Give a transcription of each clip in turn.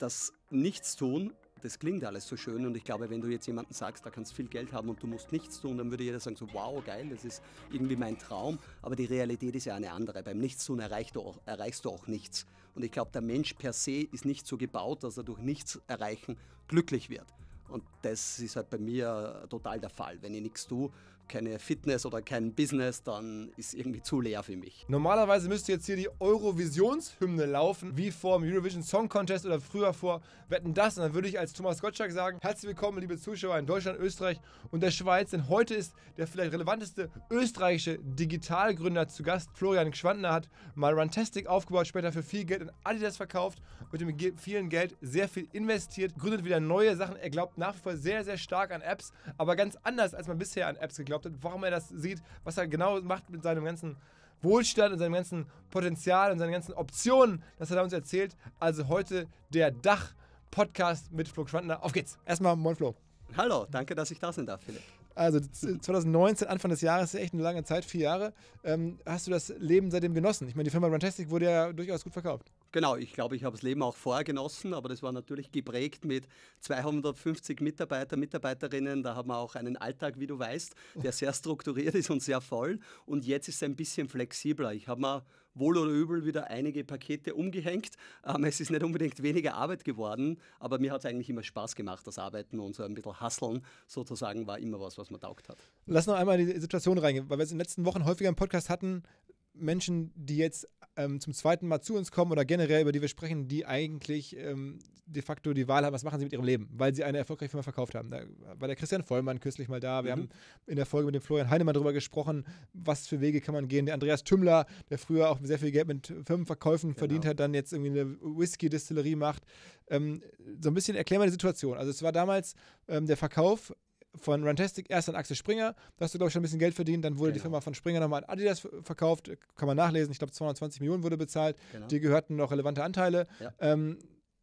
das Nichtstun, das klingt alles so schön und ich glaube, wenn du jetzt jemanden sagst, da kannst du viel Geld haben und du musst nichts tun, dann würde jeder sagen so, wow, geil, das ist irgendwie mein Traum, aber die Realität ist ja eine andere. Beim Nichtstun erreichst du auch, erreichst du auch nichts. Und ich glaube, der Mensch per se ist nicht so gebaut, dass er durch nichts erreichen glücklich wird. Und das ist halt bei mir total der Fall. Wenn ich nichts tue, keine Fitness oder kein Business, dann ist irgendwie zu leer für mich. Normalerweise müsste jetzt hier die Eurovisionshymne laufen, wie vor dem Eurovision Song Contest oder früher vor Wetten das. Und dann würde ich als Thomas Gottschalk sagen: Herzlich willkommen, liebe Zuschauer in Deutschland, Österreich und der Schweiz. Denn heute ist der vielleicht relevanteste österreichische Digitalgründer zu Gast. Florian Gschwandner hat mal Runtastic aufgebaut, später für viel Geld in Adidas verkauft, mit dem vielen Geld sehr viel investiert, gründet wieder neue Sachen. Er glaubt nach wie vor sehr, sehr stark an Apps, aber ganz anders, als man bisher an Apps geglaubt hat. Warum er das sieht, was er genau macht mit seinem ganzen Wohlstand und seinem ganzen Potenzial und seinen ganzen Optionen, das hat er uns erzählt. Also heute der Dach-Podcast mit Flo Schwandner. Auf geht's. Erstmal Moin Flo. Hallo, danke, dass ich da sein darf, Philipp. Also 2019, Anfang des Jahres, echt eine lange Zeit, vier Jahre. Ähm, hast du das Leben seitdem genossen? Ich meine, die Firma Runtastic wurde ja durchaus gut verkauft. Genau, ich glaube, ich habe das Leben auch vorher genossen, aber das war natürlich geprägt mit 250 Mitarbeiter, Mitarbeiterinnen. Da haben wir auch einen Alltag, wie du weißt, der sehr strukturiert ist und sehr voll. Und jetzt ist es ein bisschen flexibler. Ich habe mir wohl oder übel wieder einige Pakete umgehängt. Ähm, es ist nicht unbedingt weniger Arbeit geworden, aber mir hat es eigentlich immer Spaß gemacht, das Arbeiten und so ein bisschen Hasseln sozusagen war immer was, was mir taugt hat. Lass noch einmal in die Situation reingehen, weil wir es in den letzten Wochen häufiger im Podcast hatten, Menschen, die jetzt ähm, zum zweiten Mal zu uns kommen oder generell, über die wir sprechen, die eigentlich ähm, de facto die Wahl haben, was machen sie mit ihrem Leben, weil sie eine erfolgreiche Firma verkauft haben. Da war der Christian Vollmann kürzlich mal da. Wir mhm. haben in der Folge mit dem Florian Heinemann darüber gesprochen, was für Wege kann man gehen. Der Andreas Tümmler, der früher auch sehr viel Geld mit Firmenverkäufen genau. verdient hat, dann jetzt irgendwie eine Whisky-Distillerie macht. Ähm, so ein bisschen erklären wir die Situation. Also es war damals ähm, der Verkauf von Runtastic erst an Axel Springer. Da hast du, glaube ich, schon ein bisschen Geld verdient. Dann wurde genau. die Firma von Springer nochmal an Adidas verkauft. Kann man nachlesen. Ich glaube, 220 Millionen wurde bezahlt. Genau. Die gehörten noch relevante Anteile. Ja. Ähm,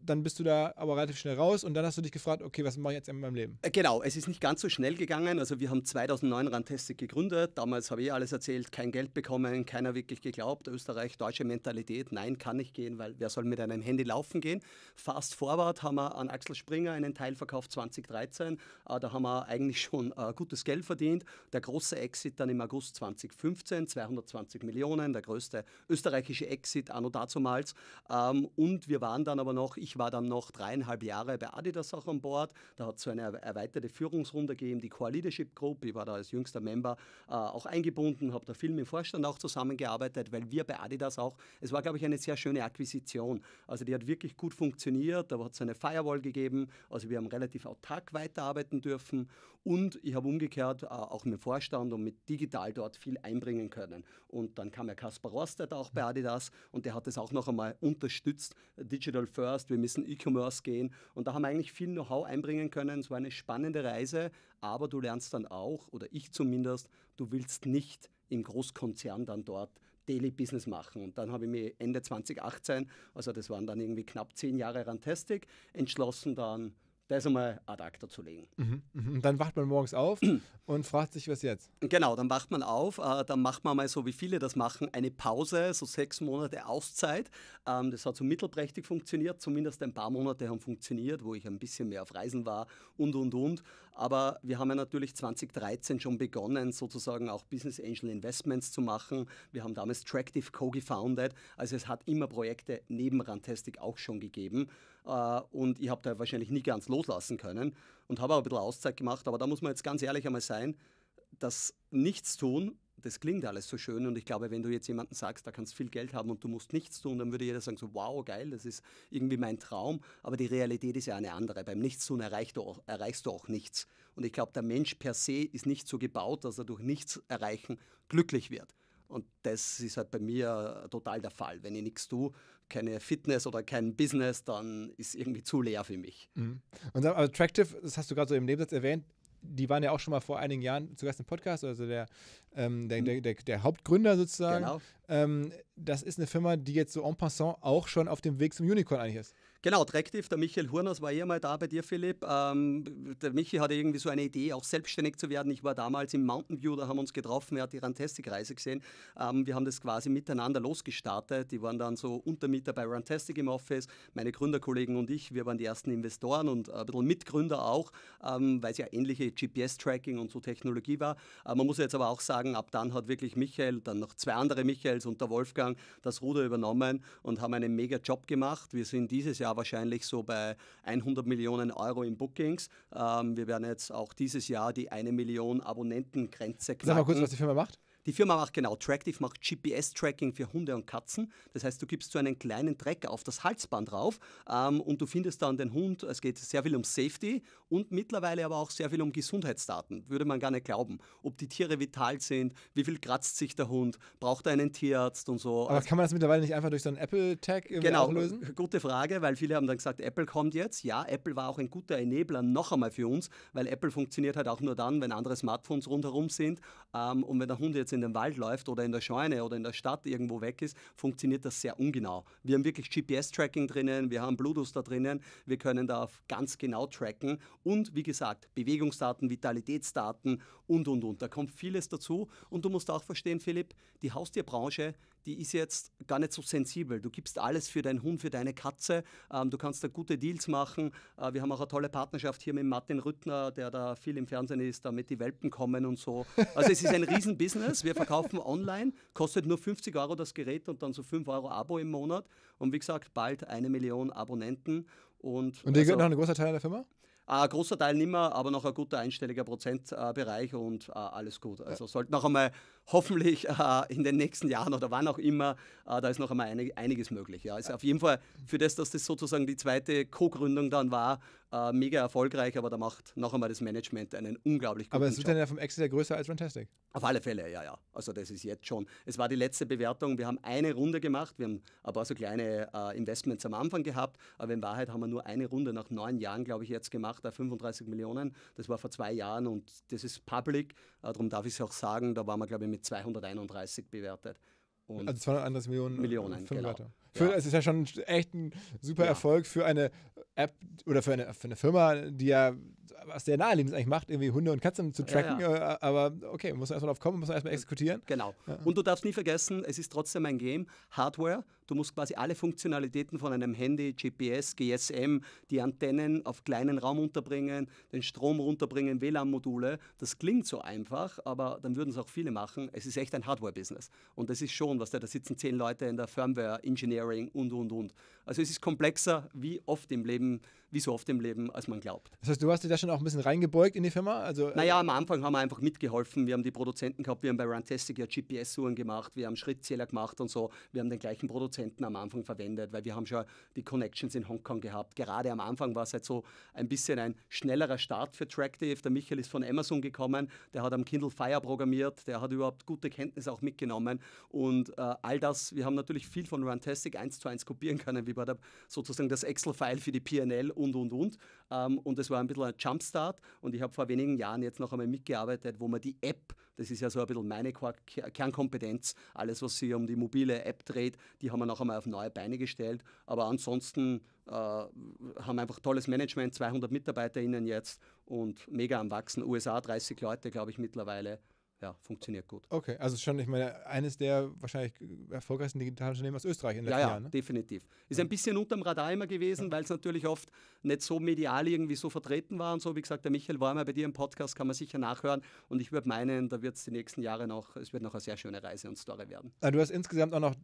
dann bist du da aber relativ schnell raus und dann hast du dich gefragt, okay, was mache ich jetzt in meinem Leben? Äh, genau, es ist nicht ganz so schnell gegangen. Also wir haben 2009 Rantastic gegründet. Damals habe ich alles erzählt, kein Geld bekommen, keiner wirklich geglaubt. Österreich, deutsche Mentalität, nein, kann nicht gehen, weil wer soll mit einem Handy laufen gehen? Fast forward haben wir an Axel Springer einen Teil verkauft 2013. Äh, da haben wir eigentlich schon äh, gutes Geld verdient. Der große Exit dann im August 2015, 220 Millionen, der größte österreichische Exit anno dazumals. Ähm, und wir waren dann aber noch, ich war dann noch dreieinhalb Jahre bei Adidas auch an Bord. Da hat es so eine erweiterte Führungsrunde gegeben, die Core Leadership Group. Ich war da als jüngster Member äh, auch eingebunden, habe da viel mit dem Vorstand auch zusammengearbeitet, weil wir bei Adidas auch, es war, glaube ich, eine sehr schöne Akquisition. Also die hat wirklich gut funktioniert. Da hat es eine Firewall gegeben. Also wir haben relativ autark weiterarbeiten dürfen. Und ich habe umgekehrt äh, auch mit dem Vorstand und mit digital dort viel einbringen können. Und dann kam ja Kaspar Rostet auch bei Adidas und der hat es auch noch einmal unterstützt. Digital First, wir müssen E-Commerce gehen. Und da haben wir eigentlich viel Know-how einbringen können. Es war eine spannende Reise, aber du lernst dann auch, oder ich zumindest, du willst nicht im Großkonzern dann dort Daily Business machen. Und dann habe ich mich Ende 2018, also das waren dann irgendwie knapp zehn Jahre Rantastic, entschlossen dann das einmal ad acta zu legen. Mhm, mhm. Dann wacht man morgens auf und fragt sich, was jetzt? Genau, dann wacht man auf, äh, dann macht man mal so, wie viele das machen, eine Pause, so sechs Monate Auszeit. Ähm, das hat so mittelprächtig funktioniert, zumindest ein paar Monate haben funktioniert, wo ich ein bisschen mehr auf Reisen war und, und, und. Aber wir haben ja natürlich 2013 schon begonnen, sozusagen auch Business Angel Investments zu machen. Wir haben damals Tractive co-gefounded. Also es hat immer Projekte neben Rantastic auch schon gegeben. Äh, und ich habe da wahrscheinlich nie ganz loslassen können und habe auch ein bisschen Auszeit gemacht. Aber da muss man jetzt ganz ehrlich einmal sein, das Nichtstun, das klingt alles so schön und ich glaube, wenn du jetzt jemanden sagst, da kannst du viel Geld haben und du musst nichts tun, dann würde jeder sagen so, wow, geil, das ist irgendwie mein Traum, aber die Realität ist ja eine andere. Beim Nichtstun erreichst du auch, erreichst du auch nichts. Und ich glaube, der Mensch per se ist nicht so gebaut, dass er durch nichts erreichen glücklich wird. Und das ist halt bei mir total der Fall. Wenn ich nichts tue, keine Fitness oder kein Business, dann ist irgendwie zu leer für mich. Mhm. Und Attractive, das hast du gerade so im Nebensatz erwähnt, die waren ja auch schon mal vor einigen Jahren zu Gast im Podcast, also der, ähm, der, der, der, der, Hauptgründer sozusagen. Genau. Ähm, das ist eine Firma, die jetzt so en passant auch schon auf dem Weg zum Unicorn eigentlich ist. Genau, Tractive, der Michael Hurners war eh mal da bei dir, Philipp. Ähm, der Michi hatte irgendwie so eine Idee, auch selbstständig zu werden. Ich war damals im Mountain View, da haben wir uns getroffen, er hat die Rantastic-Reise gesehen. Ähm, wir haben das quasi miteinander losgestartet. Die waren dann so Untermieter bei Rantastic im Office, meine Gründerkollegen und ich, wir waren die ersten Investoren und ein bisschen Mitgründer auch, ähm, weil es ja ähnliche GPS-Tracking und so Technologie war. Äh, man muss jetzt aber auch sagen, ab dann hat wirklich Michael, dann noch zwei andere Michaels und der Wolfgang das Ruder übernommen und haben einen mega Job gemacht. Wir sind dieses Jahr wahrscheinlich so bei 100 Millionen Euro in Bookings. Ähm, wir werden jetzt auch dieses Jahr die eine Million Abonnentengrenze knacken. Sag mal kurz, was die Firma macht. Die Firma macht genau, Tractive macht GPS-Tracking für Hunde und Katzen. Das heißt, du gibst so einen kleinen Tracker auf das Halsband drauf ähm, und du findest dann den Hund. Es geht sehr viel um Safety und mittlerweile aber auch sehr viel um Gesundheitsdaten. Würde man gar nicht glauben. Ob die Tiere vital sind, wie viel kratzt sich der Hund, braucht er einen Tierarzt und so. Aber also, kann man das mittlerweile nicht einfach durch so einen Apple-Tag genau, lösen? Genau, gute Frage, weil viele haben dann gesagt, Apple kommt jetzt. Ja, Apple war auch ein guter Enabler noch einmal für uns, weil Apple funktioniert halt auch nur dann, wenn andere Smartphones rundherum sind ähm, und wenn der Hund jetzt in den Wald läuft oder in der Scheune oder in der Stadt irgendwo weg ist, funktioniert das sehr ungenau. Wir haben wirklich GPS-Tracking drinnen, wir haben Bluetooth da drinnen, wir können da ganz genau tracken und wie gesagt, Bewegungsdaten, Vitalitätsdaten und und und. Da kommt vieles dazu und du musst auch verstehen, Philipp, die Haustierbranche, die ist jetzt gar nicht so sensibel. Du gibst alles für deinen Hund, für deine Katze. Ähm, du kannst da gute Deals machen. Äh, wir haben auch eine tolle Partnerschaft hier mit Martin Rüttner, der da viel im Fernsehen ist, damit die Welpen kommen und so. Also es ist ein Riesenbusiness. Wir verkaufen online, kostet nur 50 Euro das Gerät und dann so 5 Euro Abo im Monat. Und wie gesagt, bald eine Million Abonnenten. Und, und der also, gehört noch ein großer Teil der Firma? Ein großer Teil nicht mehr, aber noch ein guter einstelliger Prozentbereich und äh, alles gut. Also ja. sollte noch einmal hoffentlich äh, in den nächsten Jahren oder wann auch immer, äh, da ist noch einmal einig, einiges möglich. Ja. Also auf jeden Fall für das, dass das sozusagen die zweite Co-Gründung dann war, äh, mega erfolgreich, aber da macht noch einmal das Management einen unglaublich guten Aber es wird dann ja vom Exit größer als Fantastic. Auf alle Fälle, ja, ja. Also das ist jetzt schon. Es war die letzte Bewertung. Wir haben eine Runde gemacht. Wir haben ein paar so kleine äh, Investments am Anfang gehabt, aber in Wahrheit haben wir nur eine Runde nach neun Jahren, glaube ich, jetzt gemacht, da 35 Millionen. Das war vor zwei Jahren und das ist public. Äh, darum darf ich es auch sagen, da waren wir, glaube ich, mit 231 bewertet. Und also 231 Millionen, Millionen genau. Für, ja. Es ist ja schon echt ein super ja. Erfolg für eine App oder für eine, für eine Firma, die ja was sehr naheliegend eigentlich macht, irgendwie Hunde und Katzen zu tracken. Ja. Äh, aber okay, muss man erstmal drauf kommen, muss man erstmal exekutieren. Genau. Und du darfst nie vergessen, es ist trotzdem ein Game. Hardware, du musst quasi alle Funktionalitäten von einem Handy, GPS, GSM, die Antennen auf kleinen Raum unterbringen, den Strom runterbringen, WLAN-Module. Das klingt so einfach, aber dann würden es auch viele machen. Es ist echt ein Hardware-Business. Und das ist schon, was da, da sitzen zehn Leute in der Firmware, Engineering und, und, und. Also es ist komplexer, wie oft im Leben wie so oft im Leben, als man glaubt. Das heißt, du hast dich da schon auch ein bisschen reingebeugt in die Firma? Also, äh, naja, am Anfang haben wir einfach mitgeholfen. Wir haben die Produzenten gehabt, wir haben bei Runtastic ja GPS-Uhren gemacht, wir haben Schrittzähler gemacht und so. Wir haben den gleichen Produzenten am Anfang verwendet, weil wir haben schon die Connections in Hongkong gehabt. Gerade am Anfang war es halt so ein bisschen ein schnellerer Start für Tractive. Der Michael ist von Amazon gekommen, der hat am Kindle Fire programmiert, der hat überhaupt gute Kenntnisse auch mitgenommen und äh, all das, wir haben natürlich viel von Runtastic eins zu eins kopieren können, wie bei der, sozusagen das Excel-File für die PNL und, und, und. Ähm, und es war ein bisschen ein Jumpstart. Und ich habe vor wenigen Jahren jetzt noch einmal mitgearbeitet, wo man die App, das ist ja so ein bisschen meine Kernkompetenz, alles, was sich um die mobile App dreht, die haben wir noch einmal auf neue Beine gestellt. Aber ansonsten äh, haben einfach tolles Management, 200 MitarbeiterInnen jetzt und mega am Wachsen. USA 30 Leute, glaube ich, mittlerweile ja, funktioniert gut. Okay, also schon, ich meine, eines der wahrscheinlich erfolgreichsten digitalen Unternehmen aus Österreich in den letzten ja, Jahren. Ja, ne? definitiv. Ist ein bisschen unterm Radar immer gewesen, ja. weil es natürlich oft nicht so medial irgendwie so vertreten war und so. Wie gesagt, der Michael war mal bei dir im Podcast, kann man sicher nachhören. Und ich würde meinen, da wird es die nächsten Jahre noch, es wird noch eine sehr schöne Reise und Story werden. Also du hast insgesamt auch noch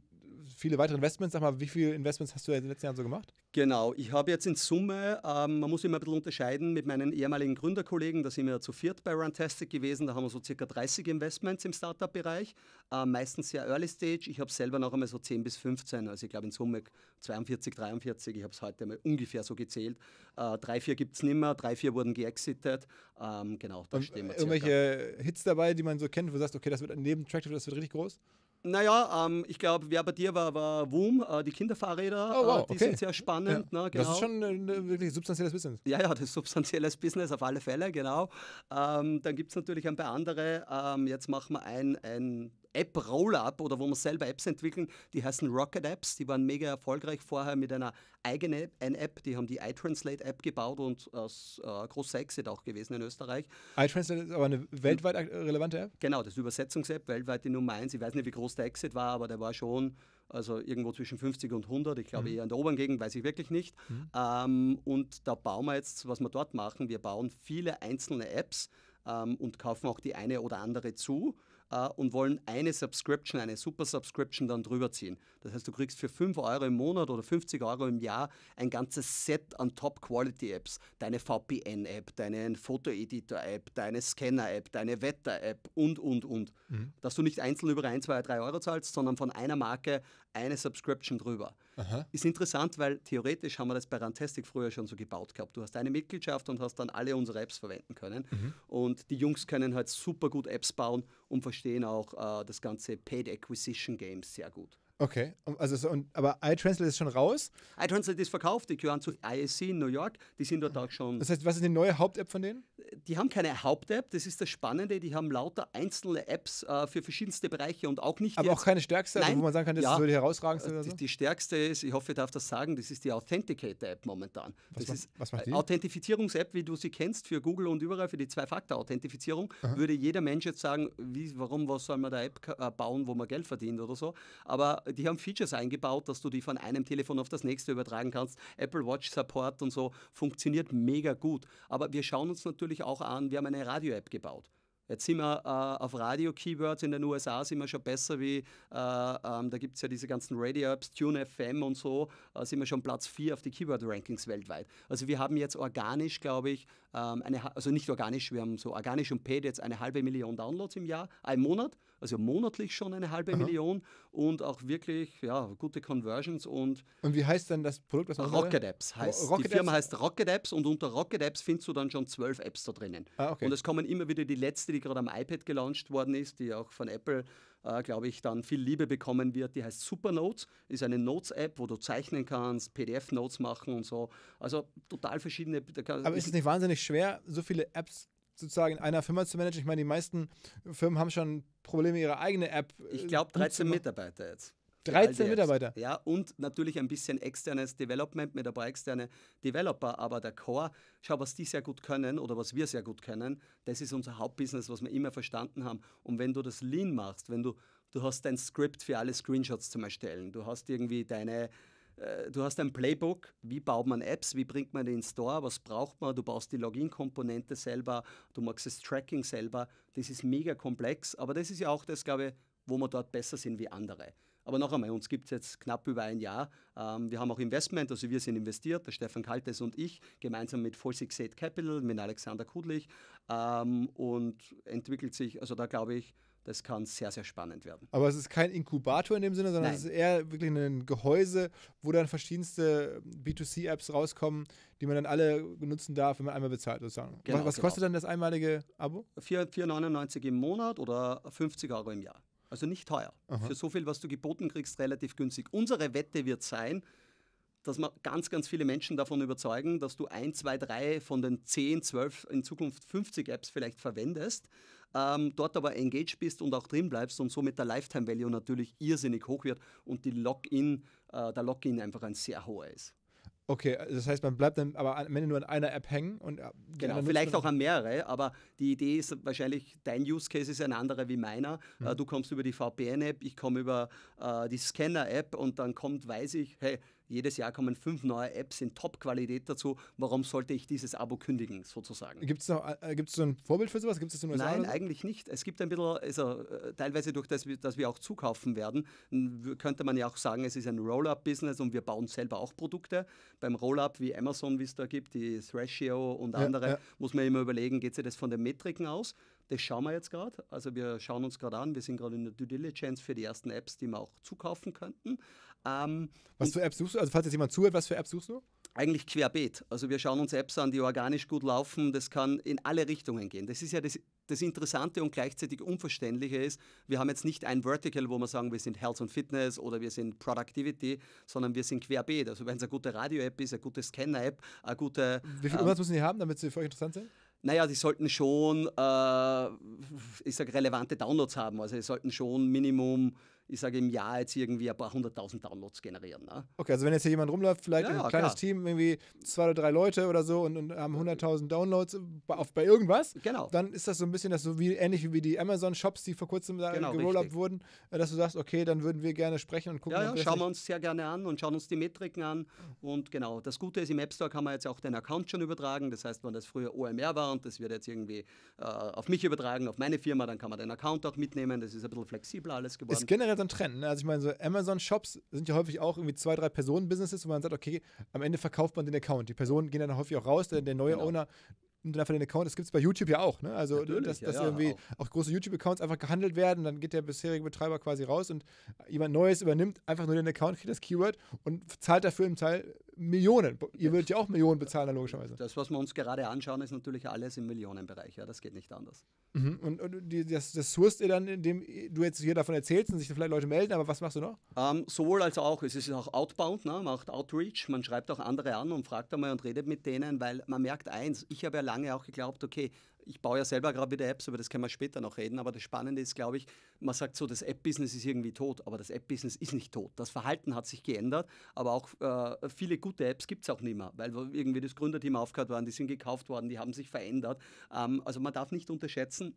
viele weitere Investments. Sag mal, wie viele Investments hast du in den letzten Jahren so gemacht? Genau, ich habe jetzt in Summe, ähm, man muss immer ein bisschen unterscheiden mit meinen ehemaligen Gründerkollegen, da sind wir zu viert bei Runtastic gewesen, da haben wir so circa 30 Investments im Startup-Bereich, äh, meistens sehr Early Stage. Ich habe selber noch einmal so 10 bis 15, also ich glaube in Summe 42, 43, ich habe es heute mal ungefähr so gezählt. Äh, drei, vier gibt es nicht mehr, drei, vier wurden geexitet. Ähm, genau, da stehen wir Irgendwelche Hits dabei, die man so kennt, wo du sagst, okay, das wird neben Tractive, das wird richtig groß? Naja, ähm, ich glaube, wer bei dir war, war WUM, äh, die Kinderfahrräder. Oh, wow, äh, die okay. sind sehr spannend. Ja. Ne, genau. Das ist schon ein äh, wirklich substanzielles Business. Ja, ja, das ist substanzielles Business auf alle Fälle, genau. Ähm, dann gibt es natürlich ein paar andere. Ähm, jetzt machen wir ein, ein App-Roll-Up oder wo wir selber Apps entwickeln, die heißen Rocket Apps. Die waren mega erfolgreich vorher mit einer eigenen App. Die haben die iTranslate-App gebaut und aus äh, großer Exit auch gewesen in Österreich. iTranslate ist aber eine weltweit relevante App? Genau, das ist Übersetzungs-App, weltweit die Nummer eins. Ich weiß nicht, wie groß der Exit war, aber der war schon also irgendwo zwischen 50 und 100, ich glaube mhm. eher in der oberen Gegend, weiß ich wirklich nicht. Mhm. Ähm, und da bauen wir jetzt, was wir dort machen, wir bauen viele einzelne Apps ähm, und kaufen auch die eine oder andere zu äh, und wollen eine Subscription, eine Super Subscription dann drüber ziehen. Das heißt, du kriegst für 5 Euro im Monat oder 50 Euro im Jahr ein ganzes Set an Top-Quality-Apps. Deine VPN-App, deine Foto-Editor-App, deine Scanner-App, deine Wetter-App und, und, und. Mhm. Dass du nicht einzeln über 1, 2, 3 Euro zahlst, sondern von einer Marke eine Subscription drüber. Aha. Ist interessant, weil theoretisch haben wir das bei Rantastic früher schon so gebaut gehabt. Du hast eine Mitgliedschaft und hast dann alle unsere Apps verwenden können. Mhm. Und die Jungs können halt super gut Apps bauen und verstehen auch äh, das ganze Paid Acquisition Games sehr gut. Okay, also so, und, aber iTranslate ist schon raus? iTranslate ist verkauft, die gehören zu ISC in New York, die sind dort auch schon. Das heißt, was ist die neue Haupt-App von denen? Die haben keine Haupt-App, das ist das Spannende, die haben lauter einzelne Apps äh, für verschiedenste Bereiche und auch nicht. Aber jetzt, auch keine stärkste, also wo man sagen kann, das ja, ist so die herausragendste? Oder so? die, die, stärkste ist, ich hoffe, ich darf das sagen, das ist die Authenticator-App momentan. Was das ist was macht die? Authentifizierungs-App, wie du sie kennst, für Google und überall, für die Zwei-Faktor-Authentifizierung, würde jeder Mensch jetzt sagen, wie, warum, was soll man da App äh, bauen, wo man Geld verdient oder so. Aber die haben Features eingebaut dass du die von einem Telefon auf das nächste übertragen kannst. Apple Watch Support und so funktioniert mega gut. Aber wir schauen uns natürlich auch an, wir haben eine Radio-App gebaut. Jetzt sind wir äh, auf Radio-Keywords in den USA sind wir schon besser wie, äh, ähm, da gibt es ja diese ganzen Radio-Apps, Tune FM und so, äh, sind wir schon Platz 4 auf die Keyword-Rankings weltweit. Also wir haben jetzt organisch, glaube ich, ähm, eine, also nicht organisch, wir haben so organisch und paid jetzt eine halbe Million Downloads im Jahr, im Monat also monatlich schon eine halbe Aha. Million und auch wirklich ja, gute Conversions und. Und wie heißt denn das Produkt? Was Rocket Apps heißt. Rocket die Firma Apps? heißt Rocket Apps und unter Rocket Apps findest du dann schon zwölf Apps da drinnen. Ah, okay. Und es kommen immer wieder die letzte, die gerade am iPad gelauncht worden ist, die auch von Apple äh, glaube ich, dann viel Liebe bekommen wird. Die heißt Supernotes, ist eine Notes-App, wo du zeichnen kannst, PDF-Notes machen und so. Also total verschiedene. Aber ist es nicht wahnsinnig schwer, so viele Apps sozusagen in einer Firma zu managen? Ich meine, die meisten Firmen haben schon Probleme, ihre eigene App. Äh, ich glaube 13 Mitarbeiter jetzt. 13 Mitarbeiter. Ja, und natürlich ein bisschen externes Development mit ein paar externe Developer, aber der Core, schau, was die sehr gut können oder was wir sehr gut können, das ist unser Hauptbusiness, was wir immer verstanden haben. Und wenn du das Lean machst, wenn du, du hast dein Skript für alle Screenshots zum Erstellen, du hast irgendwie deine, du hast ein Playbook, wie baut man Apps, wie bringt man die in den Store, was braucht man, du baust die Login-Komponente selber, du machst das Tracking selber, das ist mega komplex, aber das ist ja auch das, glaube ich, wo wir dort besser sind wie andere. Aber noch einmal, uns gibt es jetzt knapp über ein Jahr. Ähm, wir haben auch Investment, also wir sind investiert, der Stefan Kaltes und ich, gemeinsam mit Full Six Eight Capital, mit Alexander Kudlich ähm, und entwickelt sich, also da glaube ich, das kann sehr, sehr spannend werden. Aber es ist kein Inkubator in dem Sinne, sondern Nein. es ist eher wirklich ein Gehäuse, wo dann verschiedenste B2C-Apps rauskommen, die man dann alle nutzen darf, wenn man einmal bezahlt sozusagen. Genau, was, genau. kostet dann das einmalige Abo? 4,99 im Monat oder 50 Euro im Jahr. Also nicht teuer. Aha. Für so viel, was du geboten kriegst, relativ günstig. Unsere Wette wird sein, dass wir ganz, ganz viele Menschen davon überzeugen, dass du ein, zwei, drei von den 10, 12, in Zukunft 50 Apps vielleicht verwendest ähm, dort aber engaged bist und auch drin bleibst und somit der Lifetime Value natürlich irrsinnig hoch wird und die Login, äh, der Login einfach ein sehr hoher ist. Okay, das heißt, man bleibt dann aber am Ende nur an einer App hängen und äh, genau, vielleicht auch an mehrere, aber die Idee ist wahrscheinlich, dein Use Case ist ein anderer wie meiner. Mhm. Äh, du kommst über die VPN-App, ich komme über äh, die Scanner-App und dann kommt, weiß ich, hey, jedes Jahr kommen fünf neue Apps in Top-Qualität dazu. Warum sollte ich dieses Abo kündigen, sozusagen? Gibt es äh, gibt's so ein Vorbild für sowas? Gibt es Nein, so? eigentlich nicht. Es gibt ein bisschen, also äh, teilweise durch das, dass wir auch zukaufen werden, könnte man ja auch sagen, es ist ein Roll-Up-Business und wir bauen selber auch Produkte. Beim Roll-Up wie Amazon, wie es da gibt, die Thrashio und andere, ja, ja. muss man immer überlegen, geht sich das von den Metriken aus? Das schauen wir jetzt gerade. Also wir schauen uns gerade an. Wir sind gerade in der Due Diligence für die ersten Apps, die wir auch zukaufen könnten. Ähm, was für Apps suchst du? Also falls jetzt jemand zuhört, was für Apps suchst du? Eigentlich querbeet. Also wir schauen uns Apps an, die organisch gut laufen. Das kann in alle Richtungen gehen. Das ist ja das, das Interessante und gleichzeitig Unverständliche ist, wir haben jetzt nicht ein Vertical, wo wir sagen, wir sind Health und Fitness oder wir sind Productivity, sondern wir sind querbeet. Also wenn es eine gute Radio-App ist, eine gute Scanner-App, eine gute... Wie viel ähm, Umsatz müssen die haben, damit sie für euch interessant sind? Naja, die sollten schon, äh, ich sage, relevante Downloads haben. Also, die sollten schon Minimum ich sage im Jahr jetzt irgendwie ein paar hunderttausend Downloads generieren. Ne? Okay, also wenn jetzt hier jemand rumläuft, vielleicht ja, ein ja, kleines klar. Team, irgendwie zwei oder drei Leute oder so und, und haben 100.000 Downloads auf, bei irgendwas, genau. dann ist das so ein bisschen das so wie ähnlich wie die Amazon-Shops, die vor kurzem genau, gerollt wurden, äh, dass du sagst, okay, dann würden wir gerne sprechen und gucken. Ja, ja schauen wir uns sehr gerne an und schauen uns die Metriken an. Und genau, das Gute ist, im App Store kann man jetzt auch den Account schon übertragen. Das heißt, wenn das früher OMR war und das wird jetzt irgendwie äh, auf mich übertragen, auf meine Firma, dann kann man den Account auch mitnehmen. Das ist ein bisschen flexibler alles geworden. Ist generell so ein Trend. Ne? Also ich meine, so Amazon-Shops sind ja häufig auch irgendwie zwei, drei Personen-Businesses, wo man sagt, okay, am Ende verkauft man den Account. Die Personen gehen dann häufig auch raus, der, der neue genau. Owner nimmt dann einfach den Account. Das gibt es bei YouTube ja auch. Ne? Also, Natürlich, dass, dass ja, irgendwie auch. auch. große YouTube-Accounts einfach gehandelt werden, dann geht der bisherige Betreiber quasi raus und jemand Neues übernimmt einfach nur den Account, kriegt das Keyword und zahlt dafür im Teil Millionen. Ihr würdet ja auch Millionen bezahlen, logischerweise. Das, was wir uns gerade anschauen, ist natürlich alles im Millionenbereich. Ja, das geht nicht anders. Mhm. Und, und die, das, das sourst ihr dann, indem du jetzt hier davon erzählst und sich vielleicht Leute melden, aber was machst du noch? Ähm, sowohl als auch. Es ist auch outbound, ne? man macht Outreach, man schreibt auch andere an und fragt einmal und redet mit denen, weil man merkt eins, ich habe ja lange auch geglaubt, okay, ich baue ja selber gerade wieder Apps, über das können wir später noch reden, aber das Spannende ist, glaube ich, man sagt so, das App-Business ist irgendwie tot, aber das App-Business ist nicht tot. Das Verhalten hat sich geändert, aber auch äh, viele gute Apps gibt es auch nicht mehr, weil irgendwie das Gründerteam aufgehört waren, die sind gekauft worden, die haben sich verändert. Ähm, also man darf nicht unterschätzen,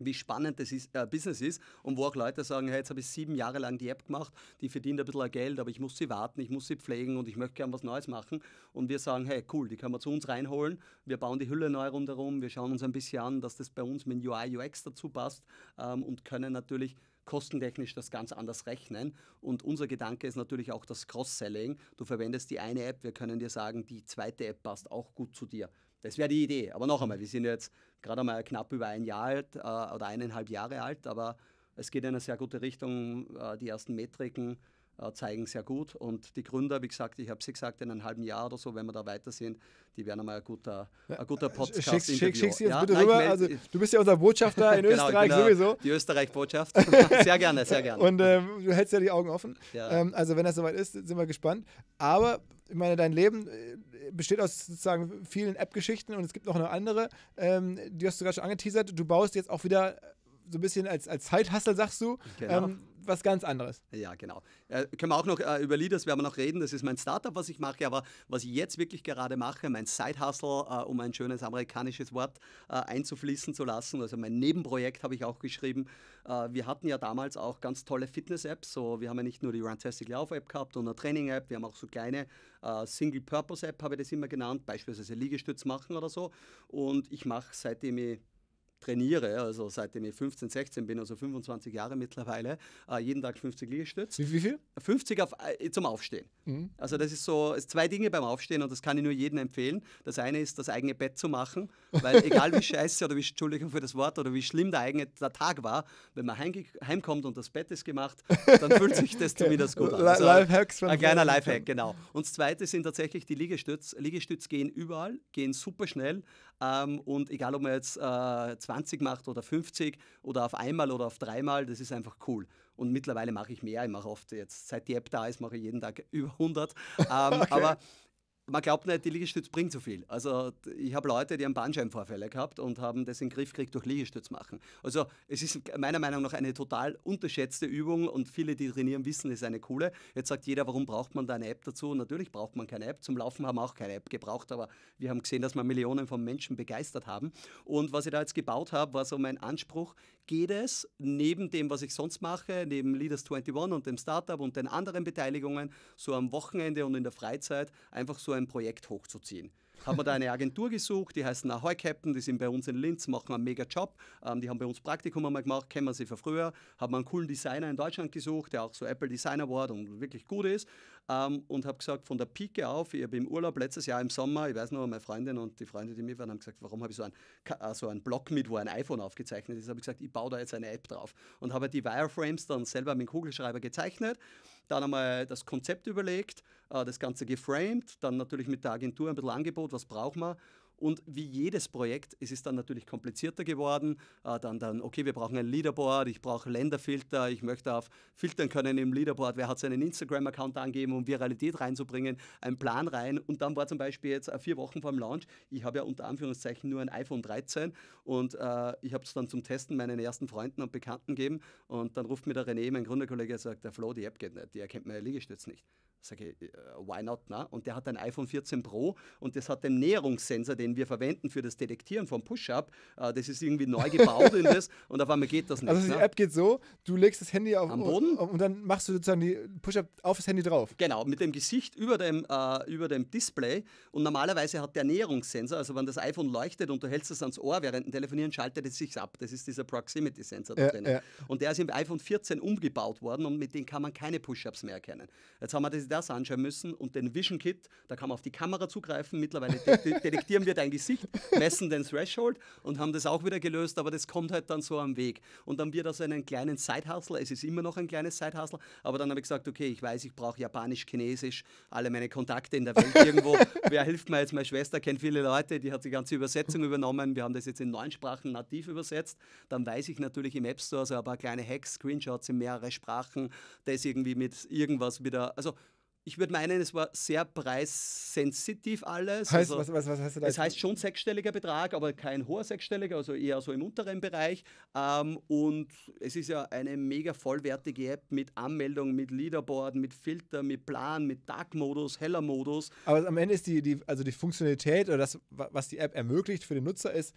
wie spannend das ist, äh, Business ist und wo auch Leute sagen, hey, jetzt habe ich sieben Jahre lang die App gemacht, die verdient ein bisschen Geld, aber ich muss sie warten, ich muss sie pflegen und ich möchte gerne was Neues machen. Und wir sagen, hey, cool, die können wir zu uns reinholen, wir bauen die Hülle neu rundherum, wir schauen uns ein bisschen an, dass das bei uns mit UI, UX dazu passt ähm, und können natürlich kostentechnisch das ganz anders rechnen. Und unser Gedanke ist natürlich auch das Cross-Selling. Du verwendest die eine App, wir können dir sagen, die zweite App passt auch gut zu dir. Das wäre die Idee. Aber noch einmal, wir sind jetzt gerade mal knapp über ein Jahr alt äh, oder eineinhalb Jahre alt, aber es geht in eine sehr gute Richtung. Äh, die ersten Metriken äh, zeigen sehr gut. Und die Gründer, wie gesagt, ich habe sie gesagt, in einem halben Jahr oder so, wenn wir da weiter sind, die werden einmal ein guter, ein guter Podcast. Schickst, schick, schickst du jetzt ja, bitte nein, rüber? Also, du bist ja unser Botschafter in genau, Österreich genau, sowieso. Die Österreich-Botschaft. sehr gerne, sehr gerne. Und ähm, du hältst ja die Augen offen. Ja. Ähm, also, wenn das soweit ist, sind wir gespannt. Aber ich meine, dein Leben äh, besteht aus sozusagen vielen App-Geschichten und es gibt noch eine andere, ähm, die hast du gerade schon angeteasert. Du baust jetzt auch wieder so ein bisschen als, als Zeithassel, sagst du. Genau. Ähm, was ganz anderes. Ja, genau. Äh, können wir auch noch äh, über Leaders werden wir noch reden. Das ist mein Startup, was ich mache. Aber was ich jetzt wirklich gerade mache, mein Side-Hustle, äh, um ein schönes amerikanisches Wort äh, einzufließen zu lassen. Also mein Nebenprojekt habe ich auch geschrieben. Äh, wir hatten ja damals auch ganz tolle Fitness-Apps. So, wir haben ja nicht nur die Runtastic Lauf-App gehabt und eine Training-App. Wir haben auch so kleine äh, Single-Purpose-App, habe ich das immer genannt. Beispielsweise Liegestütz machen oder so. Und ich mache seitdem ich trainiere, also seitdem ich 15, 16 bin, also 25 Jahre mittlerweile, äh, jeden Tag 50 Liegestütze. Wie, wie viel? 50 auf, äh, zum Aufstehen. Mhm. Also das ist so, es zwei Dinge beim Aufstehen und das kann ich nur jedem empfehlen. Das eine ist, das eigene Bett zu machen, weil egal wie scheiße oder wie, Entschuldigung für das Wort, oder wie schlimm der eigene der Tag war, wenn man heim, heimkommt und das Bett ist gemacht, dann fühlt sich das okay. zumindest gut an. Also, Lifehacks Ein kleiner Lifehack, genau. Und das zweite sind tatsächlich die Liegestütze. Liegestütze gehen überall, gehen super schnell ähm, und egal, ob man jetzt äh, 20 macht oder 50 oder auf einmal oder auf dreimal, das ist einfach cool. Und mittlerweile mache ich mehr. Ich mache oft jetzt, seit die App da ist, mache ich jeden Tag über 100. Ähm, okay. Aber man glaubt nicht, die Liegestütz bringt so viel. Also ich habe Leute, die haben Bandscheibenvorfälle gehabt und haben das in den Griff gekriegt durch Liegestütz machen. Also es ist meiner Meinung nach eine total unterschätzte Übung und viele, die trainieren, wissen, es ist eine coole. Jetzt sagt jeder, warum braucht man da eine App dazu? Natürlich braucht man keine App. Zum Laufen haben wir auch keine App gebraucht, aber wir haben gesehen, dass wir Millionen von Menschen begeistert haben. Und was ich da jetzt gebaut habe, war so mein Anspruch, geht es neben dem, was ich sonst mache, neben Leaders 21 und dem Startup und den anderen Beteiligungen, so am Wochenende und in der Freizeit einfach so ein Projekt hochzuziehen haben wir da eine Agentur gesucht, die heißen Ahoy Captain, die sind bei uns in Linz, machen einen mega Job. Ähm, die haben bei uns Praktikum einmal gemacht, kennen wir sie von früher. Haben einen coolen Designer in Deutschland gesucht, der auch so Apple Design Award und wirklich gut ist. Ähm, und habe gesagt, von der Pike auf, ich habe im Urlaub letztes Jahr im Sommer, ich weiß noch, meine Freundin und die Freunde, die mit waren, haben gesagt, warum habe ich so einen, äh, so einen Block mit, wo ein iPhone aufgezeichnet ist. habe ich gesagt, ich baue da jetzt eine App drauf. Und habe die Wireframes dann selber mit dem Kugelschreiber gezeichnet dann einmal das Konzept überlegt, äh, das Ganze geframed, dann natürlich mit der Agentur ein bisschen Angebot, was braucht man Und wie jedes Projekt, es ist dann natürlich komplizierter geworden. Äh, dann, dann, okay, wir brauchen ein Leaderboard, ich brauche Länderfilter, ich möchte auf filtern können im Leaderboard, wer hat seinen Instagram-Account angegeben, um Viralität reinzubringen, einen Plan rein. Und dann war zum Beispiel jetzt äh, vier Wochen vor dem Launch, ich habe ja unter Anführungszeichen nur ein iPhone 13 und äh, ich habe es dann zum Testen meinen ersten Freunden und Bekannten gegeben. Und dann ruft mir der René, mein Gründerkollege, und sagt, der Flo, die App geht nicht, die erkennt meine Liegestütz nicht. Sage ich, uh, why not? Na? Und der hat ein iPhone 14 Pro und das hat den Näherungssensor, den wir verwenden für das Detektieren vom Push-Up. Uh, das ist irgendwie neu gebaut in das und auf einmal geht das nicht. Also die ne? App geht so, du legst das Handy auf Am Boden und, und dann machst du sozusagen die Push-Up auf das Handy drauf. Genau, mit dem Gesicht über dem, äh, über dem Display und normalerweise hat der Näherungssensor, also wenn das iPhone leuchtet und du hältst es ans Ohr während dem Telefonieren, schaltet es sich ab. Das ist dieser Proximity-Sensor da Ja, drin. ja. Und der ist im iPhone 14 umgebaut worden und mit dem kann man keine Push-Ups mehr erkennen. Jetzt haben wir das, das anschauen müssen und den Vision Kit, da kann man auf die Kamera zugreifen. Mittlerweile de de detektieren wir dein Gesicht, messen den Threshold und haben das auch wieder gelöst, aber das kommt halt dann so am Weg. Und dann wird also einen kleinen Side-Hustle, es ist immer noch ein kleines Side-Hustle, aber dann habe ich gesagt, okay, ich weiß, ich brauche Japanisch, Chinesisch, alle meine Kontakte in der Welt irgendwo. Wer hilft mir jetzt? Meine Schwester kennt viele Leute, die hat die ganze Übersetzung übernommen. Wir haben das jetzt in neun Sprachen nativ übersetzt. Dann weiß ich natürlich im App Store so ein paar kleine Hacks, Screenshots in mehrere Sprachen, das irgendwie mit irgendwas wieder, also ich würde meinen, es war sehr preissensitiv alles. Heißt, also, was, was, was heißt du da? es heißt schon sechsstelliger Betrag, aber kein hoher sechsstelliger, also eher so im unteren Bereich. Ähm, und es ist ja eine mega vollwertige App mit Anmeldung, mit Leaderboard, mit Filter, mit Plan, mit Dark-Modus, heller Modus. Aber am Ende ist die, die, also die Funktionalität oder das, wa- was die App ermöglicht für den Nutzer ist,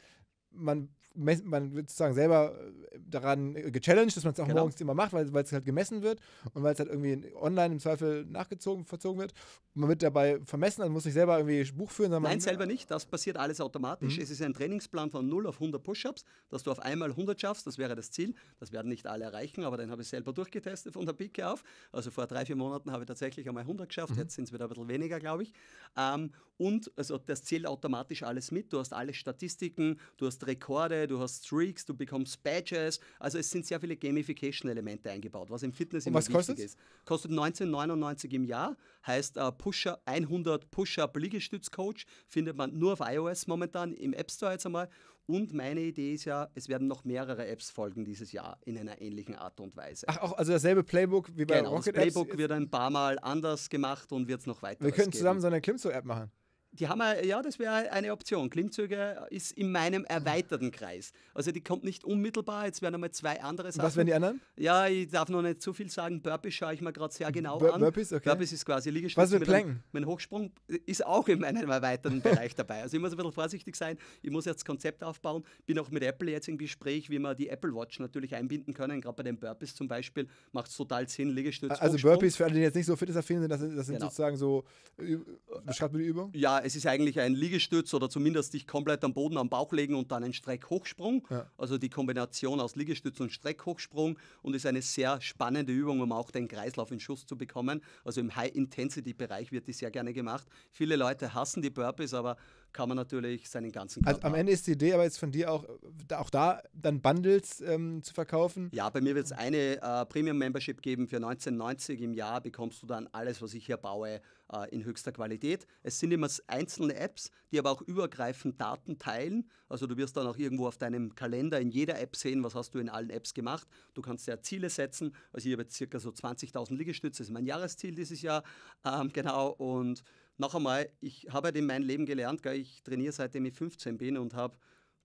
man, man wird sozusagen selber äh, daran äh, gechallenged, dass man es auch Genau. morgens immer macht, weil es halt gemessen wird und weil es halt irgendwie online im Zweifel nachgezogen, verzogen wird. Man wird dabei vermessen, also muss nicht selber irgendwie Buch führen, Nein, man, selber nicht. Das passiert alles automatisch. Mhm. Es ist ein Trainingsplan von 0 auf 100 Push-Ups, dass du auf einmal 100 schaffst. Das wäre das Ziel. Das werden nicht alle erreichen, aber den habe ich selber durchgetestet von der Pike auf. Also vor drei, vier Monaten habe ich tatsächlich einmal 100 geschafft. Jetzt sind es wieder ein bisschen weniger, glaube ich. Ähm, und also das zählt automatisch alles mit. Du hast alle Statistiken, du hast Rekorde, du hast Streaks, du bekommst Badges. Also es sind sehr viele Gamification-Elemente eingebaut, was im Fitness immer was wichtig kostet's? ist. Kostet 19,99 im Jahr, heißt äh, Pusher 100 Push-Up Liegestütz-Coach, findet man nur auf iOS momentan, im App Store jetzt einmal. Und meine Idee ist ja, es werden noch mehrere Apps folgen dieses Jahr in einer ähnlichen Art und Weise. Ach, auch also dasselbe Playbook wie bei genau, das Rocket Playbook Apps. wird ein paar Mal anders gemacht und wird es noch weiter Wir können zusammen so eine Klimmzug-App machen. Die haben wir, ja, das wäre eine Option. Klimmzüge ist in meinem erweiterten Kreis. Also die kommt nicht unmittelbar, jetzt werden einmal zwei andere Sachen. was wären die anderen? Ja, ich darf noch nicht zu viel sagen. Burpees schaue ich mir gerade sehr genau Bur- an. Burpees, okay. Burpees ist quasi Liegestütz. Was mit Planken? Mein Hochsprung ist auch in meinem erweiterten Bereich dabei. Also ich muss ein bisschen vorsichtig sein. Ich muss jetzt das Konzept aufbauen. Bin auch mit Apple jetzt im Gespräch, wie wir die Apple Watch natürlich einbinden können. Gerade bei den Burpees zum Beispiel macht es total Sinn, Liegestütz, Also Hochsprung. Burpees, für alle, die jetzt nicht so fitnessaffin sind, das sind, das sind Genau. sozusagen so, äh, beschreibt mir die Übung? Ja, es ist eigentlich ein Liegestütz oder zumindest dich komplett am Boden am Bauch legen und dann ein Streckhochsprung. Ja. Also die Kombination aus Liegestütz und Streckhochsprung und ist eine sehr spannende Übung, um auch den Kreislauf in Schuss zu bekommen. Also im High-Intensity-Bereich wird die sehr gerne gemacht. Viele Leute hassen die Burpees, aber kann man natürlich seinen ganzen Körper Also am Ende ist die Idee aber jetzt von dir auch, da- auch da dann Bundles ähm, zu verkaufen. Ja, bei mir wird es eine äh, Premium-Membership geben für 19,90 im Jahr. Bekommst du dann alles, was ich hier baue, äh, in höchster Qualität. Es sind immer einzelne Apps, die aber auch übergreifend Daten teilen. Also du wirst dann auch irgendwo auf deinem Kalender in jeder App sehen, was hast du in allen Apps gemacht. Du kannst ja Ziele setzen. Also ich habe jetzt circa so 20.000 Liegestütze, das ist mein Jahresziel dieses Jahr. Ähm, genau, und noch einmal, ich habe halt in meinem Leben gelernt, ich trainiere seitdem ich 15 bin und habe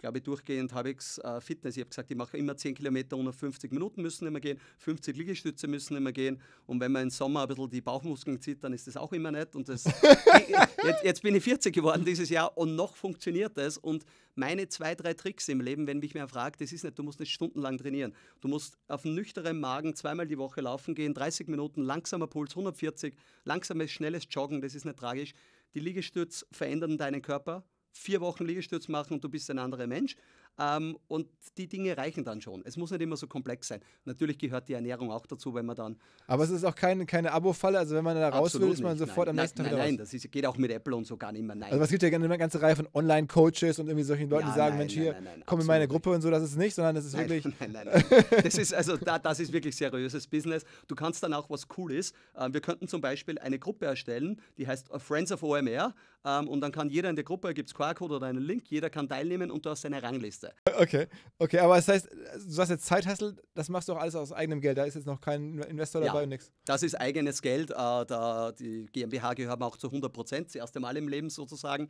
glaube ich, durchgehend halbwegs äh, Fitness. Ich habe gesagt, ich mache immer 10 Kilometer unter 50 Minuten müssen immer gehen, 50 Liegestütze müssen immer gehen. Und wenn man im Sommer ein bisschen die Bauchmuskeln zieht, dann ist das auch immer nett. Und das, jetzt, jetzt bin ich 40 geworden dieses Jahr und noch funktioniert das. Und meine zwei, drei Tricks im Leben, wenn mich wer fragt, das ist nicht, du musst nicht stundenlang trainieren. Du musst auf nüchternem Magen zweimal die Woche laufen gehen, 30 Minuten, langsamer Puls, 140, langsames, schnelles Joggen, das ist nicht tragisch. Die Liegestütz verändern deinen Körper vier Wochen Liegestütz machen und du bist ein anderer Mensch. Ähm, und die Dinge reichen dann schon. Es muss nicht immer so komplex sein. Natürlich gehört die Ernährung auch dazu, wenn man dann. Aber es ist auch keine, keine Abo-Falle. Also wenn man da raus will, ist man sofort nein, am nächsten nein, Tag Nein, nein, das ist, geht auch mit Apple und so gar nicht mehr. Nein. Also es gibt ja eine ganze Reihe von Online-Coaches und irgendwie solchen Leuten, Ja, die sagen, nein, Mensch, nein, hier, nein, nein, komm in meine Gruppe und so, das ist nicht, sondern das ist Nein, wirklich. Nein, nein, nein. Das ist also da, das ist wirklich seriöses Business. Du kannst dann auch was cool ist. Äh, wir könnten zum Beispiel eine Gruppe erstellen, die heißt Friends of OMR. Ähm, und dann kann jeder in der Gruppe, gibt es QR-Code oder einen Link, jeder kann teilnehmen und du hast eine Rangliste. Okay, okay, aber das heißt, du hast jetzt Zeithassel, das machst du auch alles aus eigenem Geld, da ist jetzt noch kein Investor Ja. dabei und nichts. Das ist eigenes Geld. Äh, da, die GmbH gehört mir auch zu 100 Prozent, das erste Mal im Leben sozusagen.